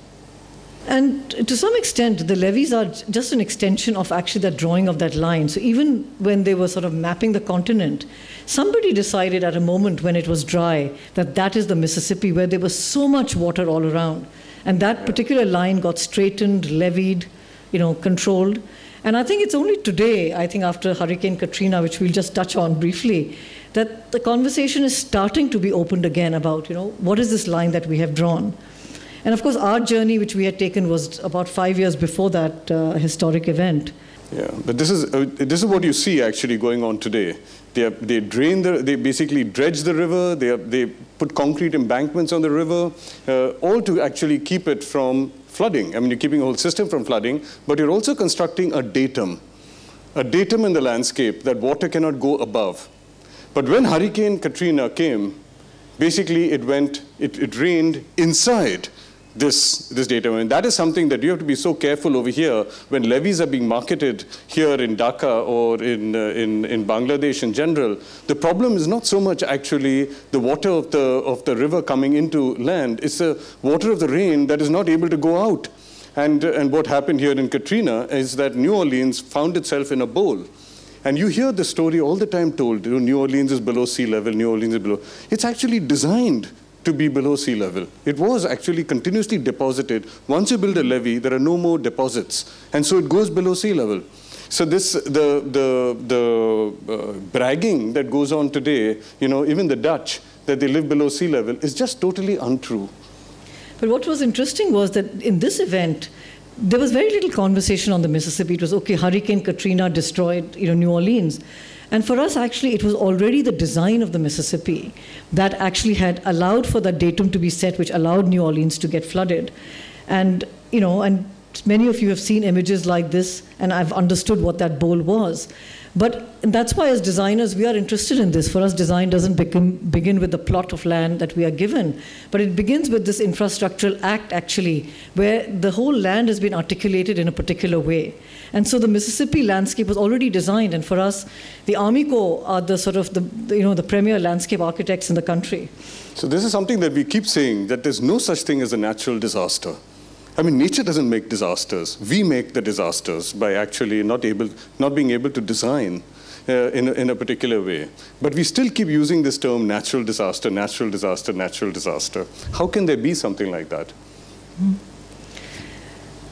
Speaker 1: And to some extent, the levees are just an extension of actually that drawing of that line. So even when they were sort of mapping the continent, somebody decided at a moment when it was dry that that is the Mississippi, where there was so much water all around. And that particular line got straightened, levied, you know, controlled. And I think it's only today, I think after Hurricane Katrina, which we'll just touch on briefly, that the conversation is starting to be opened again about, you know, what is this line that we have drawn? And of course, our journey, which we had taken, was about five years before that uh, historic event.
Speaker 2: Yeah, but this is, uh, this is what you see actually going on today. They, are, they drain the, they basically dredge the river, they, are, they put concrete embankments on the river, uh, all to actually keep it from flooding. I mean, you're keeping the whole system from flooding, but you're also constructing a datum, a datum in the landscape that water cannot go above. But when Hurricane Katrina came, basically it went, it, it rained inside this, this data. And that is something that you have to be so careful over here when levees are being marketed here in Dhaka or in, uh, in, in Bangladesh in general. The problem is not so much actually the water of the, of the river coming into land, it's the water of the rain that is not able to go out. And, and what happened here in Katrina is that New Orleans found itself in a bowl. And you hear the story all the time told, you know, New Orleans is below sea level, New Orleans is below. It's actually designed to be below sea level. It was actually continuously deposited. Once you build a levee, there are no more deposits. And so it goes below sea level. So this, the, the, the uh, bragging that goes on today, you know, even the Dutch, that they live below sea level, is just totally untrue.
Speaker 1: But what was interesting was that in this event, there was very little conversation on the Mississippi. It was, okay, Hurricane Katrina destroyed you know, New Orleans. And for us, actually, it was already the design of the Mississippi that actually had allowed for that datum to be set, which allowed New Orleans to get flooded. And, you know, and many of you have seen images like this, and I've understood what that bowl was. But that's why, as designers, we are interested in this. For us, design doesn't begin, begin with the plot of land that we are given, but it begins with this infrastructural act, actually, where the whole land has been articulated in a particular way. And so the Mississippi landscape was already designed, and for us, the Army Corps are the sort of the, you know, the premier landscape architects in the country.
Speaker 2: So this is something that we keep saying, that there's no such thing as a natural disaster. I mean, nature doesn't make disasters. We make the disasters by actually not, able, not being able to design uh, in, a, in a particular way. But we still keep using this term natural disaster, natural disaster, natural disaster. How can there be something like that?
Speaker 1: Mm.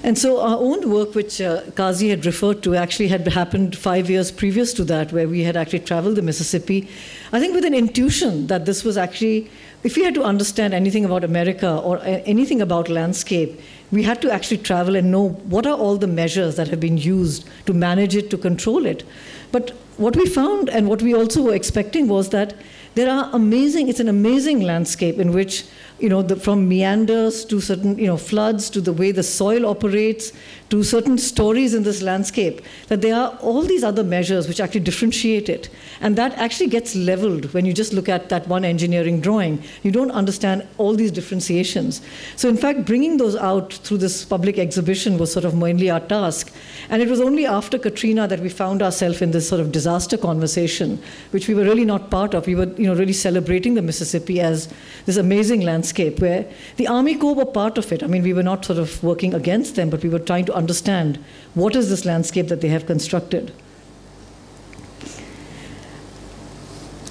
Speaker 1: And so our own work, which uh, Kazi had referred to, actually had happened five years previous to that, where we had actually traveled the Mississippi, I think with an intuition that this was actually, if we had to understand anything about America or anything about landscape, we had to actually travel and know what are all the measures that have been used to manage it, to control it. But what we found and what we also were expecting was that there are amazing, it's an amazing landscape in which you know, the, from meanders to certain, you know, floods to the way the soil operates to certain stories in this landscape, that there are all these other measures which actually differentiate it. And that actually gets leveled when you just look at that one engineering drawing. You don't understand all these differentiations. So in fact, bringing those out through this public exhibition was sort of mainly our task. And it was only after Katrina that we found ourselves in this sort of disaster conversation, which we were really not part of. We were, you know, really celebrating the Mississippi as this amazing landscape where the Army Corps were part of it. I mean, we were not sort of working against them, but we were trying to understand what is this landscape that they have constructed.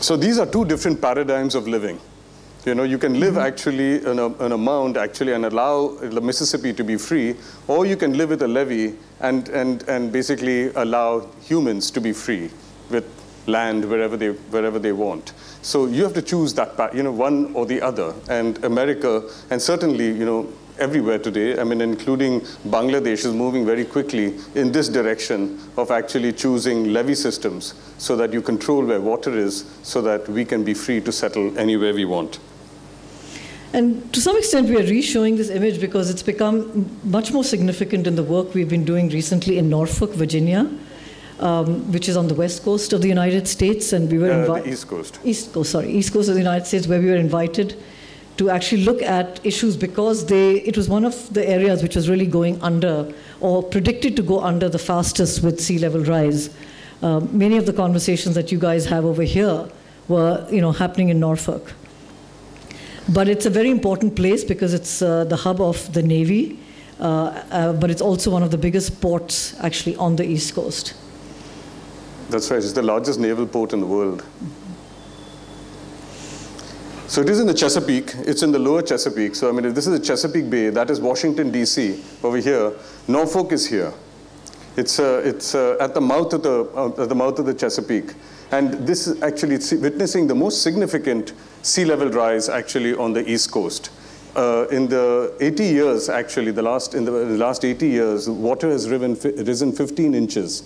Speaker 2: So these are two different paradigms of living. You know, you can live mm-hmm. actually in a, in a mound actually and allow the Mississippi to be free, or you can live with a levee and, and, and basically allow humans to be free with land wherever they, wherever they want. So you have to choose that, path, you know, one or the other. And America, and certainly, you know, everywhere today, I mean, including Bangladesh is moving very quickly in this direction of actually choosing levee systems so that you control where water is so that we can be free to settle anywhere we want.
Speaker 1: And to some extent, we are re-showing this image because it's become much more significant in the work we've been doing recently in Norfolk, Virginia, um, which is on the west coast of the United States, and we were
Speaker 2: uh, invited. East Coast.
Speaker 1: East Coast, sorry, East Coast of the United States, where we were invited to actually look at issues because they, it was one of the areas which was really going under or predicted to go under the fastest with sea level rise. Uh, many of the conversations that you guys have over here were you know, happening in Norfolk. But it's a very important place because it's uh, the hub of the Navy, uh, uh but it's also one of the biggest ports actually on the East Coast.
Speaker 2: That's right. It's the largest naval port in the world. So it is in the Chesapeake. It's in the lower Chesapeake. So I mean, if this is the Chesapeake Bay, that is Washington, D.C. over here. Norfolk is here. It's, uh, it's uh, at, the mouth of the, uh, at the mouth of the Chesapeake. And this is actually witnessing the most significant sea level rise actually on the East Coast. uh, in the 80 years, actually, the last, in the, the last 80 years, water has risen 15 inches.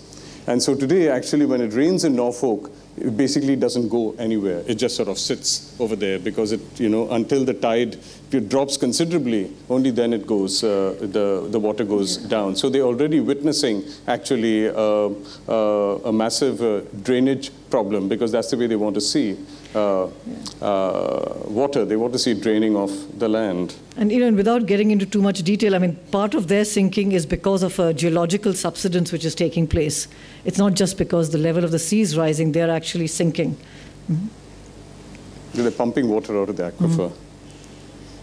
Speaker 2: And so today, actually, when it rains in Norfolk, it basically doesn't go anywhere. It just sort of sits over there because it, you know, until the tide it drops considerably, only then it goes, uh, the, the water goes down. So they're already witnessing actually uh, uh, a massive uh, drainage problem because that's the way they want to see uh, uh, water. They want to see draining of the land.
Speaker 1: And you know, without getting into too much detail, I mean, part of their sinking is because of a geological subsidence which is taking place. It's not just because the level of the sea is rising; they're actually sinking. Mm-hmm.
Speaker 2: They're pumping water out of the aquifer. Mm-hmm.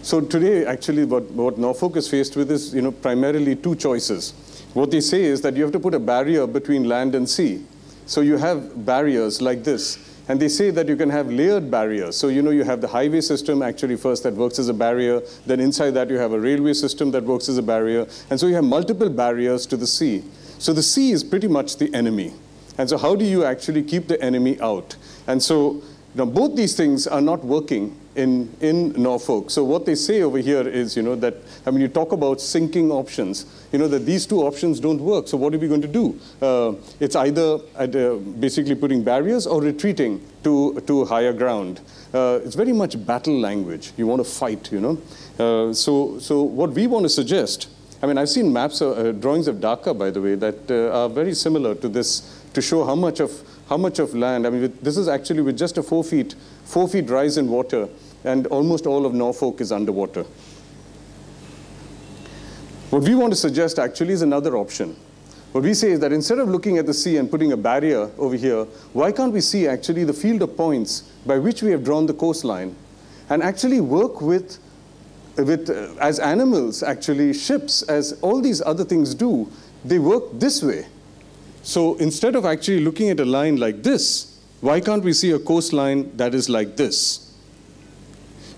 Speaker 2: So today, actually, what, what Norfolk is faced with is, you know, primarily two choices. What they say is that you have to put a barrier between land and sea. So you have barriers like this and they say that you can have layered barriers. So, you know, you have the highway system actually first that works as a barrier. Then inside that, you have a railway system that works as a barrier. And so you have multiple barriers to the sea. So the sea is pretty much the enemy. And so how do you actually keep the enemy out? And so now, both these things are not working in, in Norfolk. So what they say over here is, you know, that, I mean, you talk about sinking options, you know, that these two options don't work. So what are we going to do? Uh, it's either at, uh, basically putting barriers or retreating to, to higher ground. Uh, it's very much battle language. You want to fight, you know. Uh, so, so what we want to suggest, I mean, I've seen maps, uh, drawings of Dhaka, by the way, that uh, are very similar to this to show how much of how much of land, I mean, with, this is actually with just a four feet, four feet rise in water, and almost all of Norfolk is underwater. What we want to suggest actually is another option. What we say is that instead of looking at the sea and putting a barrier over here, why can't we see actually the field of points by which we have drawn the coastline and actually work with, with uh, as animals, actually ships, as all these other things do, they work this way. So instead of actually looking at a line like this, why can't we see a coastline that is like this?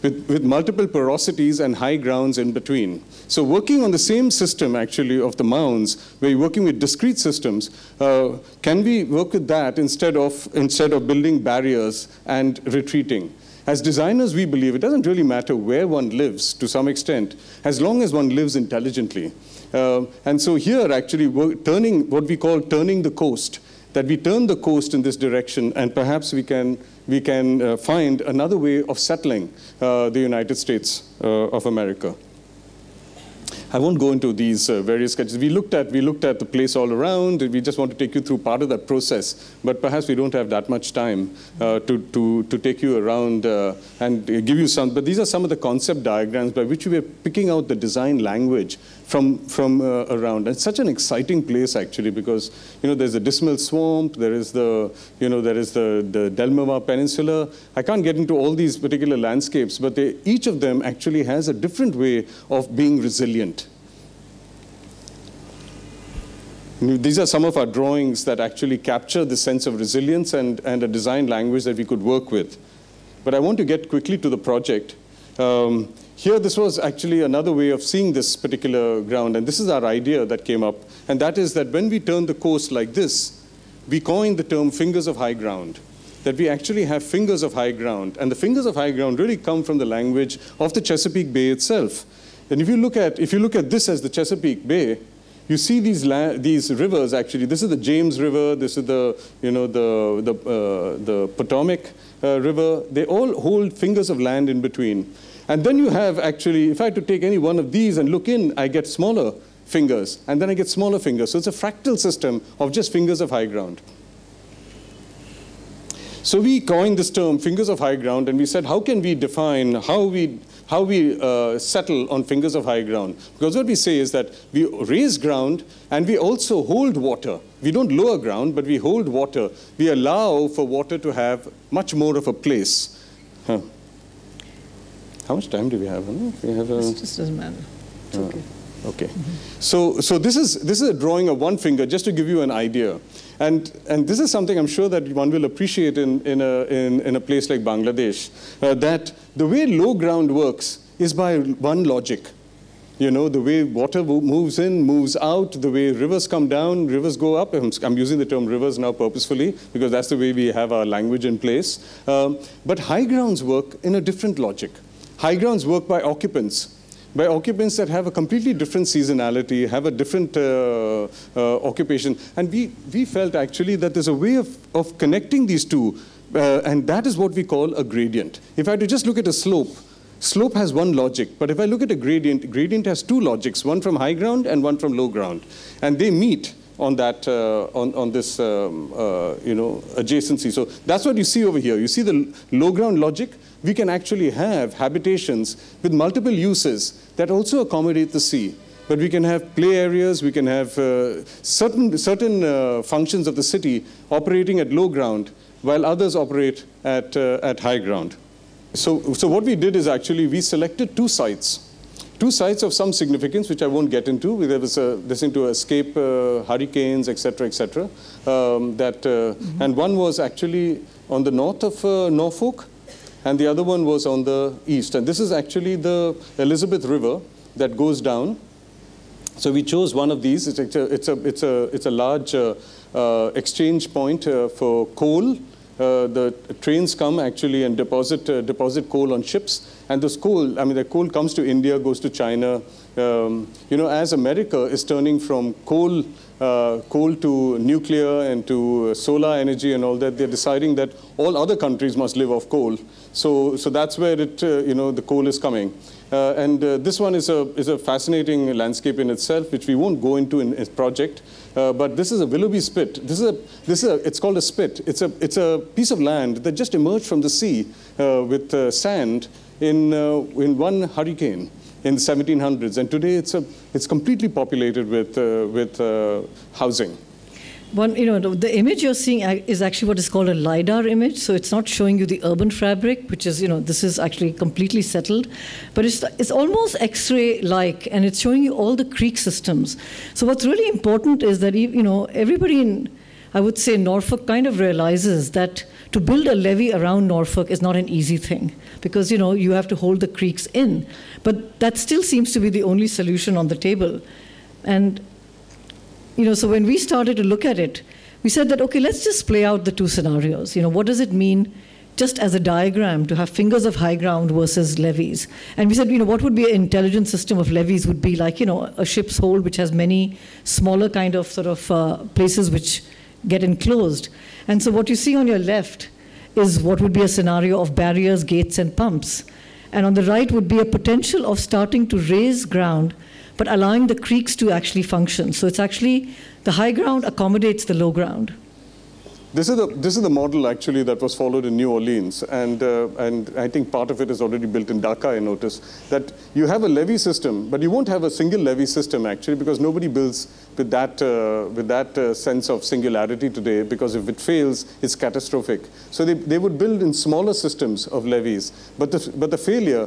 Speaker 2: With, with multiple porosities and high grounds in between. So working on the same system, actually, of the mounds, where you're working with discrete systems, uh, can we work with that instead of, instead of building barriers and retreating? As designers, we believe it doesn't really matter where one lives to some extent, as long as one lives intelligently. Uh, and so here, actually, we're turning what we call turning the coast, that we turn the coast in this direction, and perhaps we can, we can uh, find another way of settling the United States uh, of America. I won't go into these uh, various sketches. We looked at we looked at the place all around. We just want to take you through part of that process, but perhaps we don't have that much time uh, to, to to take you around uh, and give you some. But these are some of the concept diagrams by which we are picking out the design language from from uh, around. And it's such an exciting place actually because you know there's a dismal swamp. There is the you know there is the the Delmarva Peninsula. I can't get into all these particular landscapes, but they, each of them actually has a different way of being resilient. These are some of our drawings that actually capture the sense of resilience and, and a design language that we could work with. But I want to get quickly to the project. Um, here, this was actually another way of seeing this particular ground, and this is our idea that came up, and that is that when we turn the coast like this, we coined the term fingers of high ground, that we actually have fingers of high ground, and the fingers of high ground really come from the language of the Chesapeake Bay itself. And if you look at, if you look at this as the Chesapeake Bay, you see these, these rivers actually. This is the James River. This is the, you know, the, the, uh, the Potomac uh, River. They all hold fingers of land in between. And then you have actually, if I had to take any one of these and look in, I get smaller fingers. And then I get smaller fingers. So it's a fractal system of just fingers of high ground. So we coined this term, fingers of high ground, and we said, how can we define how we how we uh, settle on fingers of high ground. Because what we say is that we raise ground and we also hold water. We don't lower ground, but we hold water. We allow for water to have much more of a place. Huh. How much time do we have?
Speaker 1: We have a, it just doesn't matter. It's uh, okay.
Speaker 2: Okay. Mm -hmm. So, so this, is, this is a drawing of one finger, just to give you an idea. And, and this is something I'm sure that one will appreciate in, in, a, in, in a place like Bangladesh, uh, that the way low ground works is by one logic. You know, the way water moves in, moves out, the way rivers come down, rivers go up. I'm, I'm using the term rivers now purposefully because that's the way we have our language in place. Um, but high grounds work in a different logic. High grounds work by occupants. by occupants that have a completely different seasonality, have a different uh, uh, occupation. And we, we felt actually that there's a way of, of connecting these two, uh, and that is what we call a gradient. If I had to just look at a slope, slope has one logic, but if I look at a gradient, gradient has two logics, one from high ground and one from low ground. And they meet on that uh, on, on this um, uh, you know adjacency. So that's what you see over here. You see the low ground logic. We can actually have habitations with multiple uses that also accommodate the sea. But we can have play areas, we can have uh, certain, certain uh, functions of the city operating at low ground, while others operate at, uh, at high ground. So, so what we did is actually we selected two sites two sites of some significance, which I won't get into. There was a, this into escape uh, hurricanes, etc., etc. Um, that uh, mm -hmm. and one was actually on the north of uh, Norfolk, and the other one was on the east. And this is actually the Elizabeth River that goes down. So we chose one of these. It's a, it's a, it's a, it's a large uh, uh, exchange point uh, for coal. the trains come actually and deposit, deposit coal on ships and this coal, I mean, the coal comes to India, goes to China. Um, you know, as America is turning from coal, uh, coal to nuclear and to solar energy and all that, they're deciding that all other countries must live off coal. So, so that's where it, uh, you know, the coal is coming. Uh, and uh, this one is a, is a fascinating landscape in itself, which we won't go into in this project. Uh, but this is a Willoughby spit. This is a, this is a, it's called a spit. It's a, it's a piece of land that just emerged from the sea uh, with uh, sand in, uh, in one hurricane in the 1700s. And today it's, a, it's completely populated with, with housing.
Speaker 1: One, you know, the image you're seeing is actually what is called a LiDAR image. So it's not showing you the urban fabric, which is, you know, this is actually completely settled. But it's, it's almost X-ray-like, and it's showing you all the creek systems. So what's really important is that, you know, everybody in, I would say, Norfolk kind of realizes that to build a levee around Norfolk is not an easy thing because you know you have to hold the creeks in. But that still seems to be the only solution on the table. And you know, so when we started to look at it, we said that okay, let's just play out the two scenarios. You know, what does it mean just as a diagram to have fingers of high ground versus levees. And we said, you know, what would be an intelligent system of levees would be like, you know, a ship's hold which has many smaller kind of sort of uh, places which get enclosed. And so what you see on your left is what would be a scenario of barriers, gates, and pumps. And on the right would be a potential of starting to raise ground, but allowing the creeks to actually function. So it's actually the high ground accommodates the low ground.
Speaker 2: This is, the, this is the model actually that was followed in New Orleans. And, uh, and I think part of it is already built in Dhaka, I notice, that you have a levee system, but you won't have a single levee system actually because nobody builds with that, uh, with that uh, sense of singularity today because if it fails, it's catastrophic. So they, they would build in smaller systems of levees, but the, but the failure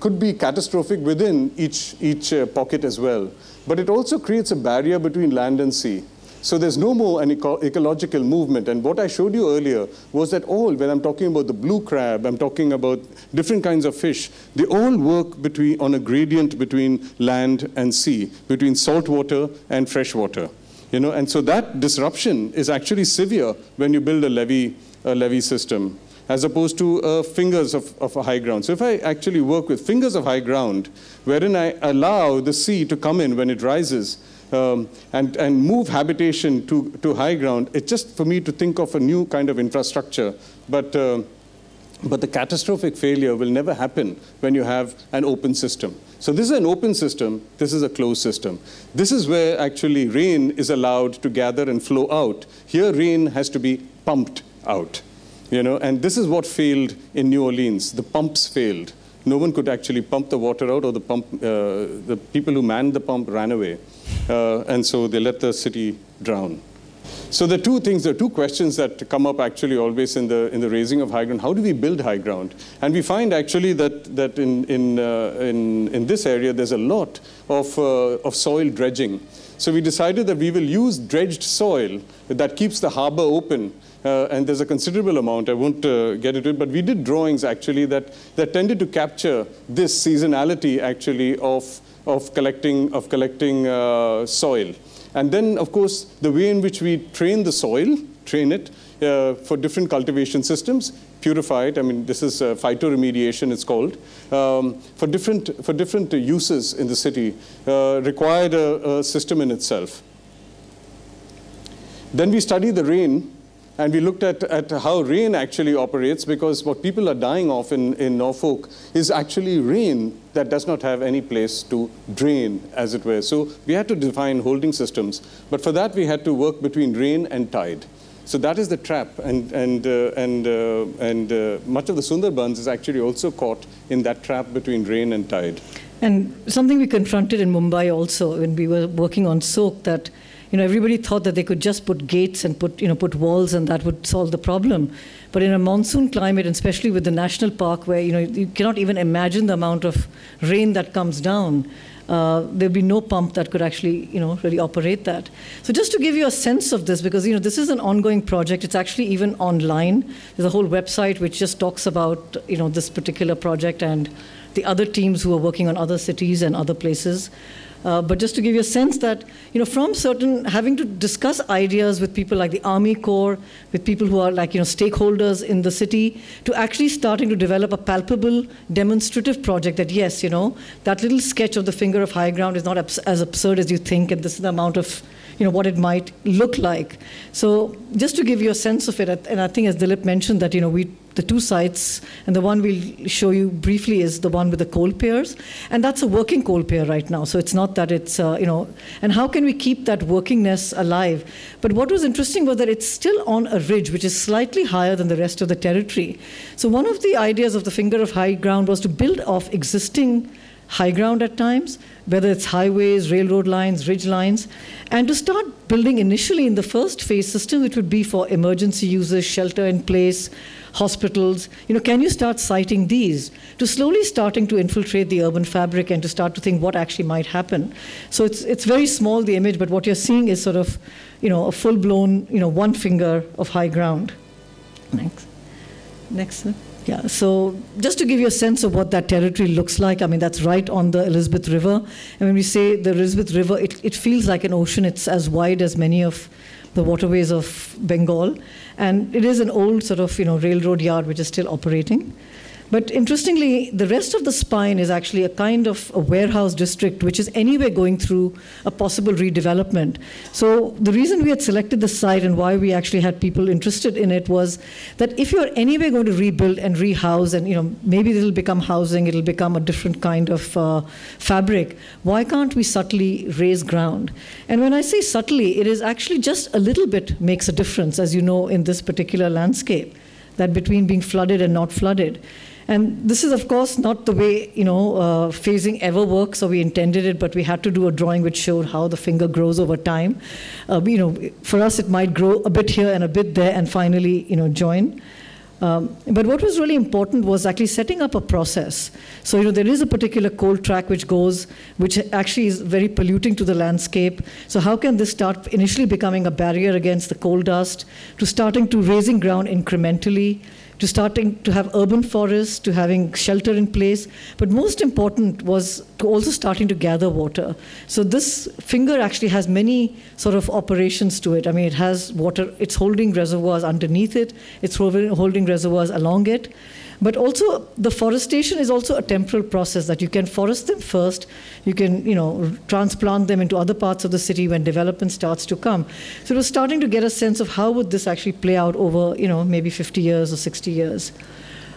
Speaker 2: could be catastrophic within each, each uh, pocket as well. But it also creates a barrier between land and sea. So there's no more an eco ecological movement. And what I showed you earlier was that all, when I'm talking about the blue crab, I'm talking about different kinds of fish, they all work between, on a gradient between land and sea, between salt water and fresh water. You know, and so that disruption is actually severe when you build a levee, a levee system as opposed to uh, fingers of, of high ground. So if I actually work with fingers of high ground, wherein I allow the sea to come in when it rises, um, and, and move habitation to, to high ground, it's just for me to think of a new kind of infrastructure. But, uh, but the catastrophic failure will never happen when you have an open system. So this is an open system, this is a closed system. This is where actually rain is allowed to gather and flow out. Here rain has to be pumped out. You know, and this is what failed in New Orleans. The pumps failed. No one could actually pump the water out, or the pump, uh, the people who manned the pump ran away uh, and so they let the city drown. So the two things, the two questions that come up actually always in the in the raising of high ground. How do we build high ground? And we find actually that that in in uh, in, in this area there's a lot of uh, of soil dredging. So we decided that we will use dredged soil that keeps the harbor open. Uh, and there's a considerable amount, I won't uh, get into it, but we did drawings actually that, that tended to capture this seasonality actually of of collecting, of collecting uh, soil. And then, of course, the way in which we train the soil, train it uh, for different cultivation systems, purified. I mean, this is uh, phytoremediation, it's called. Um, for, different, for different uses in the city, uh, required a, a system in itself. Then we study the rain and we looked at, at how rain actually operates because what people are dying of in, in Norfolk is actually rain that does not have any place to drain, as it were. So we had to define holding systems. But for that, we had to work between rain and tide. So that is the trap, and, and, uh, and, uh, and uh, much of the Sundarbans is actually also caught in that trap between rain and tide.
Speaker 1: And something we confronted in Mumbai also when we were working on SOAK that you know, everybody thought that they could just put gates and put, you know, put walls and that would solve the problem. But in a monsoon climate, and especially with the national park where, you know, you cannot even imagine the amount of rain that comes down, uh, there'd be no pump that could actually, you know, really operate that. So just to give you a sense of this, because, you know, this is an ongoing project. It's actually even online. There's a whole website which just talks about, you know, this particular project and the other teams who are working on other cities and other places. Uh, but just to give you a sense that, you know, from certain, having to discuss ideas with people like the Army Corps, with people who are like, you know, stakeholders in the city, to actually starting to develop a palpable demonstrative project that, yes, you know, that little sketch of the finger of high ground is not abs as absurd as you think, and this is the amount of you know, what it might look like. So just to give you a sense of it, and I think as Dilip mentioned that, you know, we, the two sites, and the one we'll show you briefly is the one with the coal piers, and that's a working coal pier right now. So it's not that it's, uh, you know, and how can we keep that workingness alive? But what was interesting was that it's still on a ridge, which is slightly higher than the rest of the territory. So one of the ideas of the finger of high ground was to build off existing high ground at times, whether it's highways, railroad lines, ridge lines, and to start building initially in the first phase system, which would be for emergency users, shelter in place, hospitals. You know, can you start siting these to slowly starting to infiltrate the urban fabric and to start to think what actually might happen? So it's it's very small the image, but what you're seeing is sort of, you know, a full-blown, you know, one finger of high ground. Next, next. Yeah, so just to give you a sense of what that territory looks like, I mean, that's right on the Elizabeth River. And when we say the Elizabeth River, it, it feels like an ocean. It's as wide as many of the waterways of Bengal. And it is an old sort of, you know, railroad yard which is still operating. But interestingly, the rest of the spine is actually a kind of a warehouse district, which is anyway going through a possible redevelopment. So the reason we had selected the site and why we actually had people interested in it was that if you're anyway going to rebuild and rehouse, and you know maybe it'll become housing, it'll become a different kind of uh, fabric. Why can't we subtly raise ground? And when I say subtly, it is actually just a little bit makes a difference, as you know, in this particular landscape, that between being flooded and not flooded. And this is, of course, not the way you know uh, phasing ever works, or we intended it, but we had to do a drawing which showed how the finger grows over time. Uh, you know, for us, it might grow a bit here and a bit there, and finally, you know, join. Um, but what was really important was actually setting up a process. So, you know, there is a particular coal track which goes, which actually is very polluting to the landscape. So, how can this start initially becoming a barrier against the coal dust, to starting to raising ground incrementally, to starting to have urban forests, to having shelter in place. But most important was to also starting to gather water. So this finger actually has many sort of operations to it. I mean, it has water, it's holding reservoirs underneath it, it's holding reservoirs along it. But also, the forestation is also a temporal process that you can forest them first, you can, you know, transplant them into other parts of the city when development starts to come. So it was starting to get a sense of how would this actually play out over, you know, maybe 50 years or 60 years.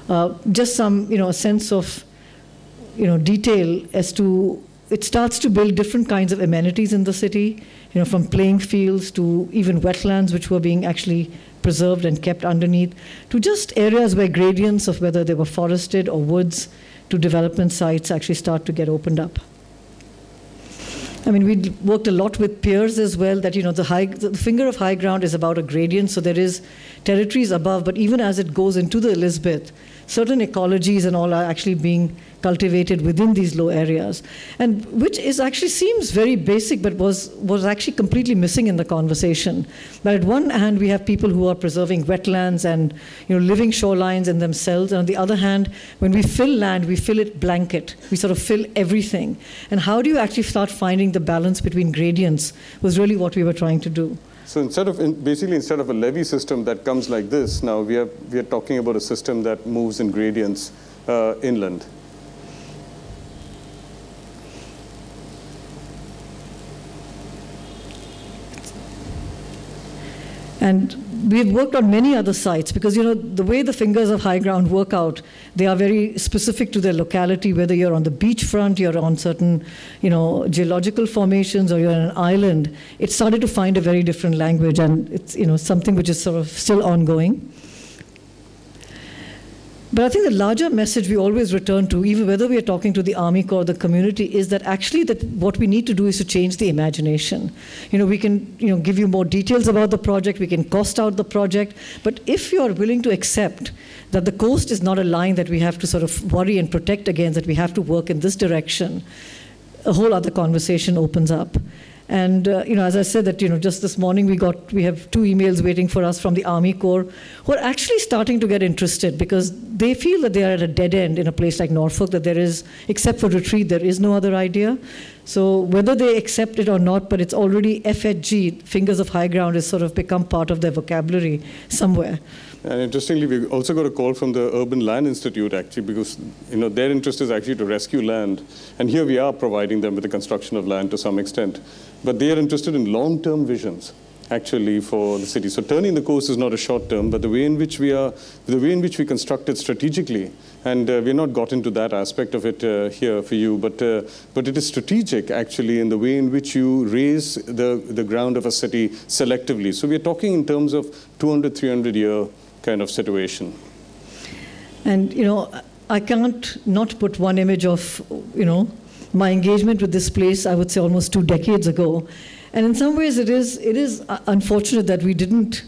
Speaker 1: Uh, just some, you know, a sense of, you know, detail as to it starts to build different kinds of amenities in the city, you know, from playing fields to even wetlands, which were being actually preserved and kept underneath, to just areas where gradients of whether they were forested or woods to development sites actually start to get opened up. I mean, we worked a lot with piers as well. That you know, the high, the finger of high ground is about a gradient, so there is territories above. But even as it goes into the Elizabeth, certain ecologies and all are actually being cultivated within these low areas, and which is actually seems very basic, but was was actually completely missing in the conversation. But at one hand, we have people who are preserving wetlands and you know living shorelines in themselves, and on the other hand, when we fill land, we fill it blanket. We sort of fill everything. And how do you actually start finding the balance between gradients? Was really what we were trying to do.
Speaker 2: So instead of, in, basically instead of a levee system that comes like this, now we are, we are talking about a system that moves in gradients uh, inland.
Speaker 1: And we've worked on many other sites because, you know, the way the fingers of high ground work out, they are very specific to their locality, whether you're on the beachfront, you're on certain, you know, geological formations, or you're on an island. It started to find a very different language, and it's, you know, something which is sort of still ongoing. But I think the larger message we always return to, even whether we are talking to the Army Corps or the community, is that actually that what we need to do is to change the imagination. You know, we can you know, give you more details about the project, we can cost out the project, but if you are willing to accept that the coast is not a line that we have to sort of worry and protect against, that we have to work in this direction, a whole other conversation opens up. And uh, you know, as I said, that you know, just this morning we got we have two emails waiting for us from the Army Corps, who are actually starting to get interested because they feel that they are at a dead end in a place like Norfolk. That there is, except for retreat, there is no other idea. So whether they accept it or not, but it's already FHG, fingers of high ground, has sort of become part of their vocabulary somewhere.
Speaker 2: And interestingly, we also got a call from the Urban Land Institute, actually, because you know their interest is actually to rescue land, and here we are providing them with the construction of land to some extent, but they are interested in long-term visions, actually, for the city. So turning the coast is not a short term, but the way in which we are, the way in which we construct it strategically, and uh, we're not got into that aspect of it uh, here for you, but uh, but it is strategic actually in the way in which you raise the the ground of a city selectively. So we're talking in terms of 200, 300 year kind of situation.
Speaker 1: And, you know, I can't not put one image of, you know, my engagement with this place, I would say almost two decades ago. And in some ways, it is, it is uh, unfortunate that we didn't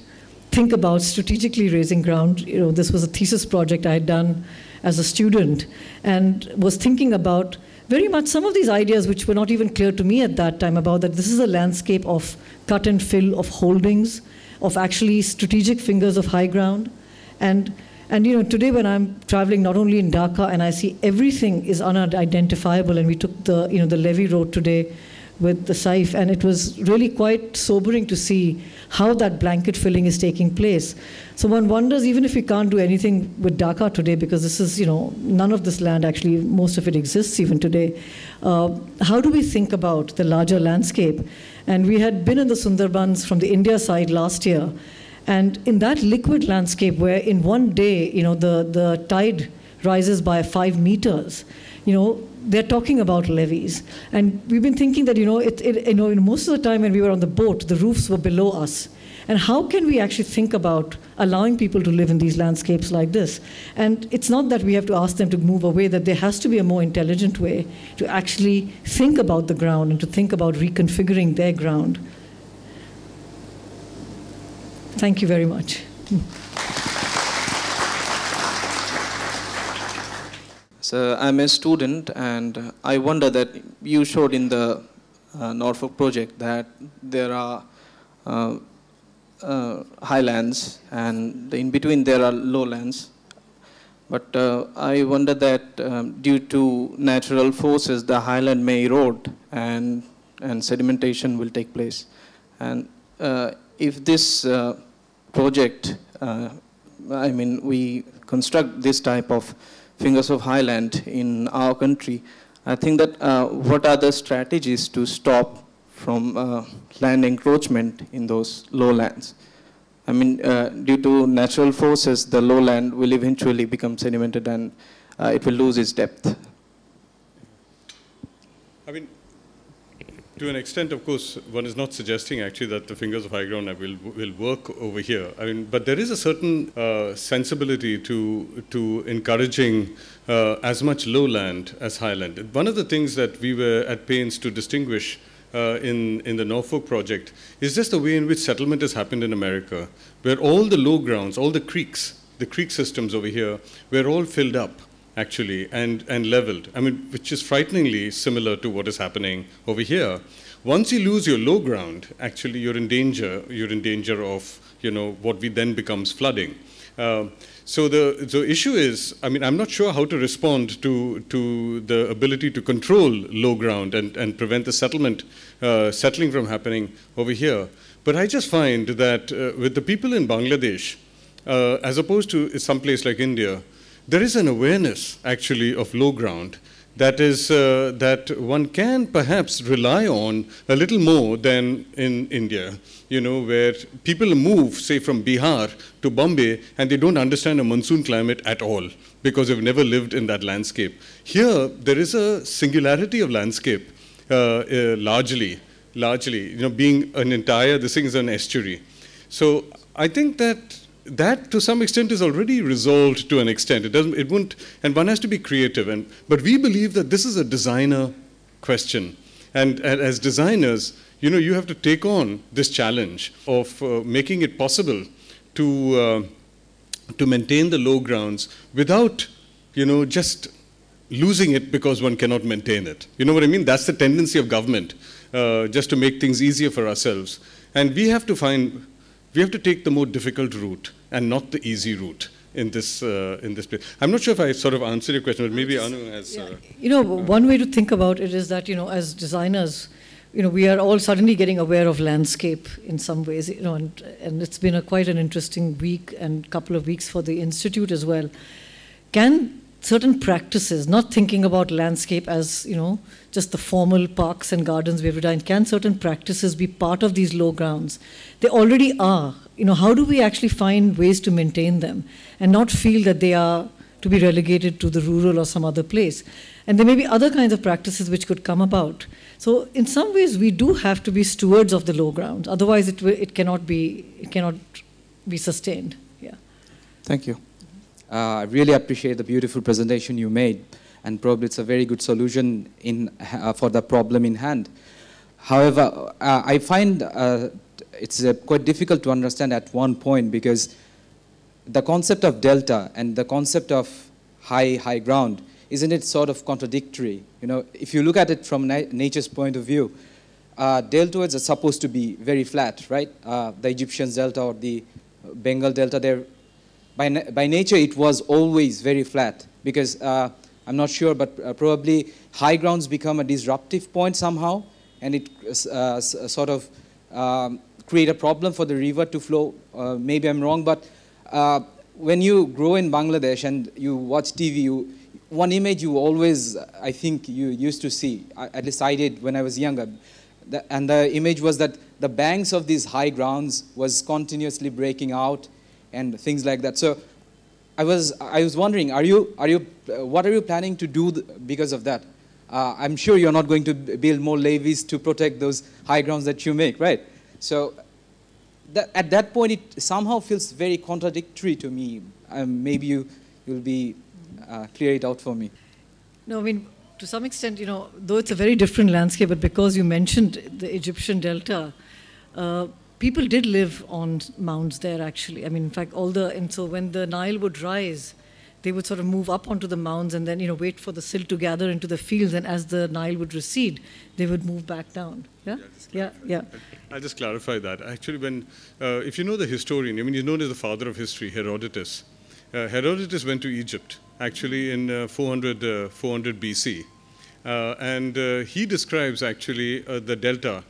Speaker 1: think about strategically raising ground. You know, this was a thesis project I had done as a student and was thinking about very much some of these ideas which were not even clear to me at that time about that this is a landscape of cut and fill of holdings of actually strategic fingers of high ground. And, and you know, today when I'm traveling not only in Dhaka and I see everything is unidentifiable, and we took the, you know, the levee road today with the Saif, and it was really quite sobering to see how that blanket filling is taking place. So one wonders, even if we can't do anything with Dhaka today, because this is, you know, none of this land actually, most of it exists even today, uh, how do we think about the larger landscape? And we had been in the Sundarbans from the India side last year, and in that liquid landscape where in one day, you know, the, the tide rises by five meters, you know, they're talking about levees. And we've been thinking that, you know, it, it, you know, most of the time when we were on the boat, the roofs were below us. And how can we actually think about allowing people to live in these landscapes like this? And it's not that we have to ask them to move away, that there has to be a more intelligent way to actually think about the ground and to think about reconfiguring their ground. Thank you very much. Hmm.
Speaker 3: So I'm a student, and I wonder that you showed in the uh, Norfolk project that there are uh, uh, highlands, and in between there are lowlands. But uh, I wonder that um, due to natural forces, the highland may erode, and and sedimentation will take place. And uh, if this uh, project, I mean, we construct this type of fingers of highland in our country, I think that uh, what are the strategies to stop from uh, land encroachment in those lowlands? I mean, uh, due to natural forces, the lowland will eventually become sedimented and uh, it will lose its depth.
Speaker 2: I mean, to an extent, of course, one is not suggesting actually that the fingers of high ground will will work over here. I mean, but there is a certain uh, sensibility to to encouraging uh, as much lowland as highland. One of the things that we were at pains to distinguish. Uh, in, in the Norfolk project is just the way in which settlement has happened in America, where all the low grounds, all the creeks, the creek systems over here, were all filled up actually, and, and leveled. I mean, which is frighteningly similar to what is happening over here. Once you lose your low ground, actually, you're in danger. You're in danger of, you know, what we then becomes flooding. Um, so the, the issue is, I mean, I'm not sure how to respond to, to the ability to control low ground and, and prevent the settlement, uh, settling from happening over here. But I just find that uh, with the people in Bangladesh, uh, as opposed to some place like India, there is an awareness actually of low ground that is uh, that one can perhaps rely on a little more than in India, you know, where people move, say, from Bihar to Bombay, and they don't understand a monsoon climate at all because they've never lived in that landscape. Here, there is a singularity of landscape, uh, uh, largely, largely, you know, being an entire, this thing is an estuary. So I think that that to some extent is already resolved to an extent. It doesn't, it won't, and one has to be creative. And, but we believe that this is a designer question. And, and as designers, you know, you have to take on this challenge of uh, making it possible to, uh, to maintain the low grounds without, you know, just losing it because one cannot maintain it. You know what I mean? That's the tendency of government, uh, just to make things easier for ourselves. And we have to find we have to take the more difficult route and not the easy route in this uh, in this place. I'm not sure if I sort of answered your question, but maybe Anu has.
Speaker 1: Yeah.
Speaker 2: Uh,
Speaker 1: you know, one way to think about it is that you know, as designers, you know, we are all suddenly getting aware of landscape in some ways. You know, and and it's been a quite an interesting week and couple of weeks for the institute as well. Can certain practices, not thinking about landscape as, you know, just the formal parks and gardens we've designed, can certain practices be part of these low grounds? They already are. You know, how do we actually find ways to maintain them and not feel that they are to be relegated to the rural or some other place? And there may be other kinds of practices which could come about. So in some ways, we do have to be stewards of the low grounds. Otherwise, it, it cannot be it cannot be sustained. Yeah.
Speaker 3: Thank you.
Speaker 4: Uh, I really appreciate the beautiful presentation you made, and probably it's a very good solution in, uh, for the problem in hand. However, uh, I find uh, it's uh, quite difficult to understand at one point because the concept of delta and the concept of high, high ground, isn't it sort of contradictory? You know, if you look at it from na nature's point of view, uh, deltoids are supposed to be very flat, right? the Egyptian delta or the Bengal delta, they're by, na by nature it was always very flat because uh, I'm not sure, but uh, probably high grounds become a disruptive point somehow, and it uh, uh sort of um, create a problem for the river to flow. Uh, maybe I'm wrong, but uh, when you grow in Bangladesh and you watch TV, you, one image you always, I think, you used to see, at least I did when I was younger, and the image was that the banks of these high grounds was continuously breaking out and things like that. So I was, I was wondering, are you, are you, uh, what are you planning to do because of that? Uh, I'm sure you're not going to build more levees to protect those high grounds that you make, right? So that, at that point, it somehow feels very contradictory to me. Um, maybe you, you'll be uh, clear it out for me.
Speaker 1: No, I mean, to some extent, you know, though it's a very different landscape, but because you mentioned the Egyptian delta, uh, people did live on mounds there actually. I mean, in fact, all the, and so when the Nile would rise, they would sort of move up onto the mounds and then, you know, wait for the silt to gather into the fields. And as the Nile would recede, they would move back down. Yeah? Yeah, yeah.
Speaker 2: I'll just clarify that. Actually, when, uh, if you know the historian, I mean, he's known as the father of history, Herodotus. Uh, Herodotus went to Egypt, actually, in uh, 400, uh, 400 BC. Uh, and uh, he describes, actually, the delta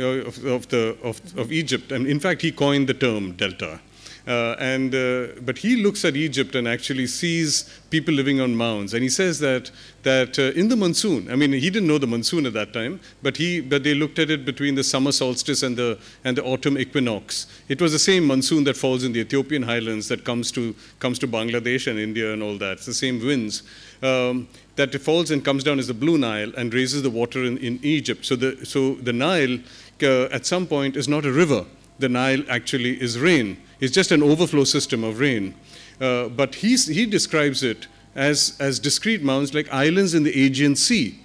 Speaker 2: of, of, the, of, of Egypt. And in fact, he coined the term delta. Uh, and, uh, but he looks at Egypt and actually sees people living on mounds. And he says that, that uh, in the monsoon, I mean, he didn't know the monsoon at that time, but, he, but they looked at it between the summer solstice and the, and the autumn equinox. It was the same monsoon that falls in the Ethiopian highlands that comes to, comes to Bangladesh and India and all that. It's the same winds. Um, that falls and comes down as the Blue Nile and raises the water in, in Egypt. So the, so the Nile uh, at some point is not a river. The Nile actually is rain. It's just an overflow system of rain. Uh, but he describes it as, as discrete mounds like islands in the Aegean Sea.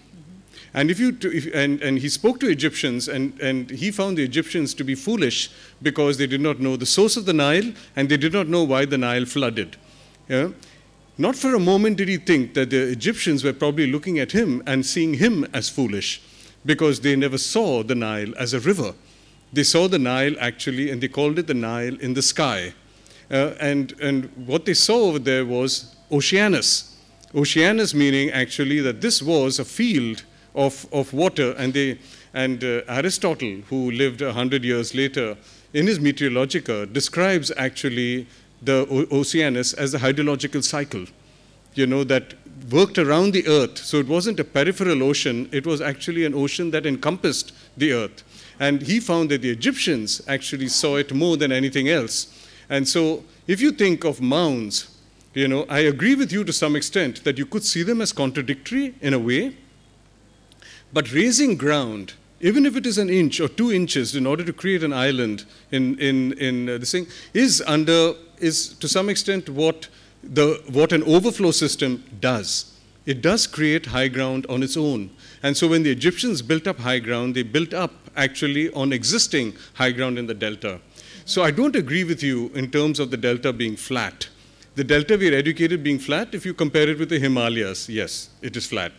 Speaker 2: And, if you, if, and, and he spoke to Egyptians, and, and he found the Egyptians to be foolish because they did not know the source of the Nile and they did not know why the Nile flooded. Yeah? Not for a moment did he think that the Egyptians were probably looking at him and seeing him as foolish because they never saw the Nile as a river. They saw the Nile actually, and they called it the Nile in the sky. Uh, and, and what they saw over there was Oceanus. Oceanus meaning actually that this was a field of, of water, and, they, and uh, Aristotle, who lived 100 years later, in his Meteorologica, describes actually the o Oceanus as a hydrological cycle, you know, that worked around the Earth. So it wasn't a peripheral ocean, it was actually an ocean that encompassed the Earth. And he found that the Egyptians actually saw it more than anything else. And so if you think of mounds, you know, I agree with you to some extent that you could see them as contradictory in a way, but raising ground, even if it is an inch or two inches in order to create an island in, in, in uh, this thing, is under, is to some extent what, the, what an overflow system does. It does create high ground on its own. And so when the Egyptians built up high ground, they built up actually on existing high ground in the delta. So I don't agree with you in terms of the delta being flat. The delta we're educated being flat, if you compare it with the Himalayas, yes, it is flat.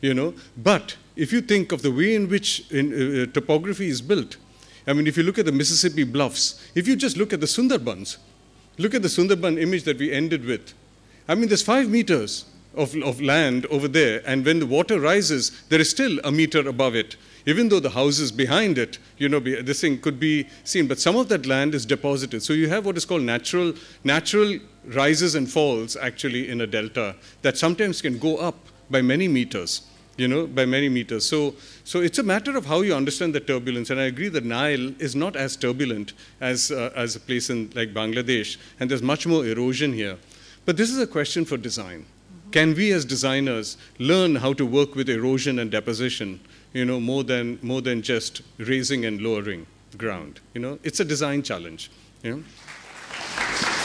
Speaker 2: You know, but if you think of the way in which in, uh, uh, topography is built, I mean, if you look at the Mississippi bluffs, if you just look at the Sundarbans, look at the Sundarban image that we ended with. I mean, there's five meters of, of land over there, and when the water rises, there is still a meter above it even though the houses behind it, you know, this thing could be seen, but some of that land is deposited. So you have what is called natural, natural rises and falls actually in a delta that sometimes can go up by many meters, you know, by many meters. So, so it's a matter of how you understand the turbulence. And I agree that Nile is not as turbulent as, uh, as a place in like Bangladesh, and there's much more erosion here. But this is a question for design. Can we as designers learn how to work with erosion and deposition you know, more than, more than just raising and lowering ground. You know, it's a design challenge. You know?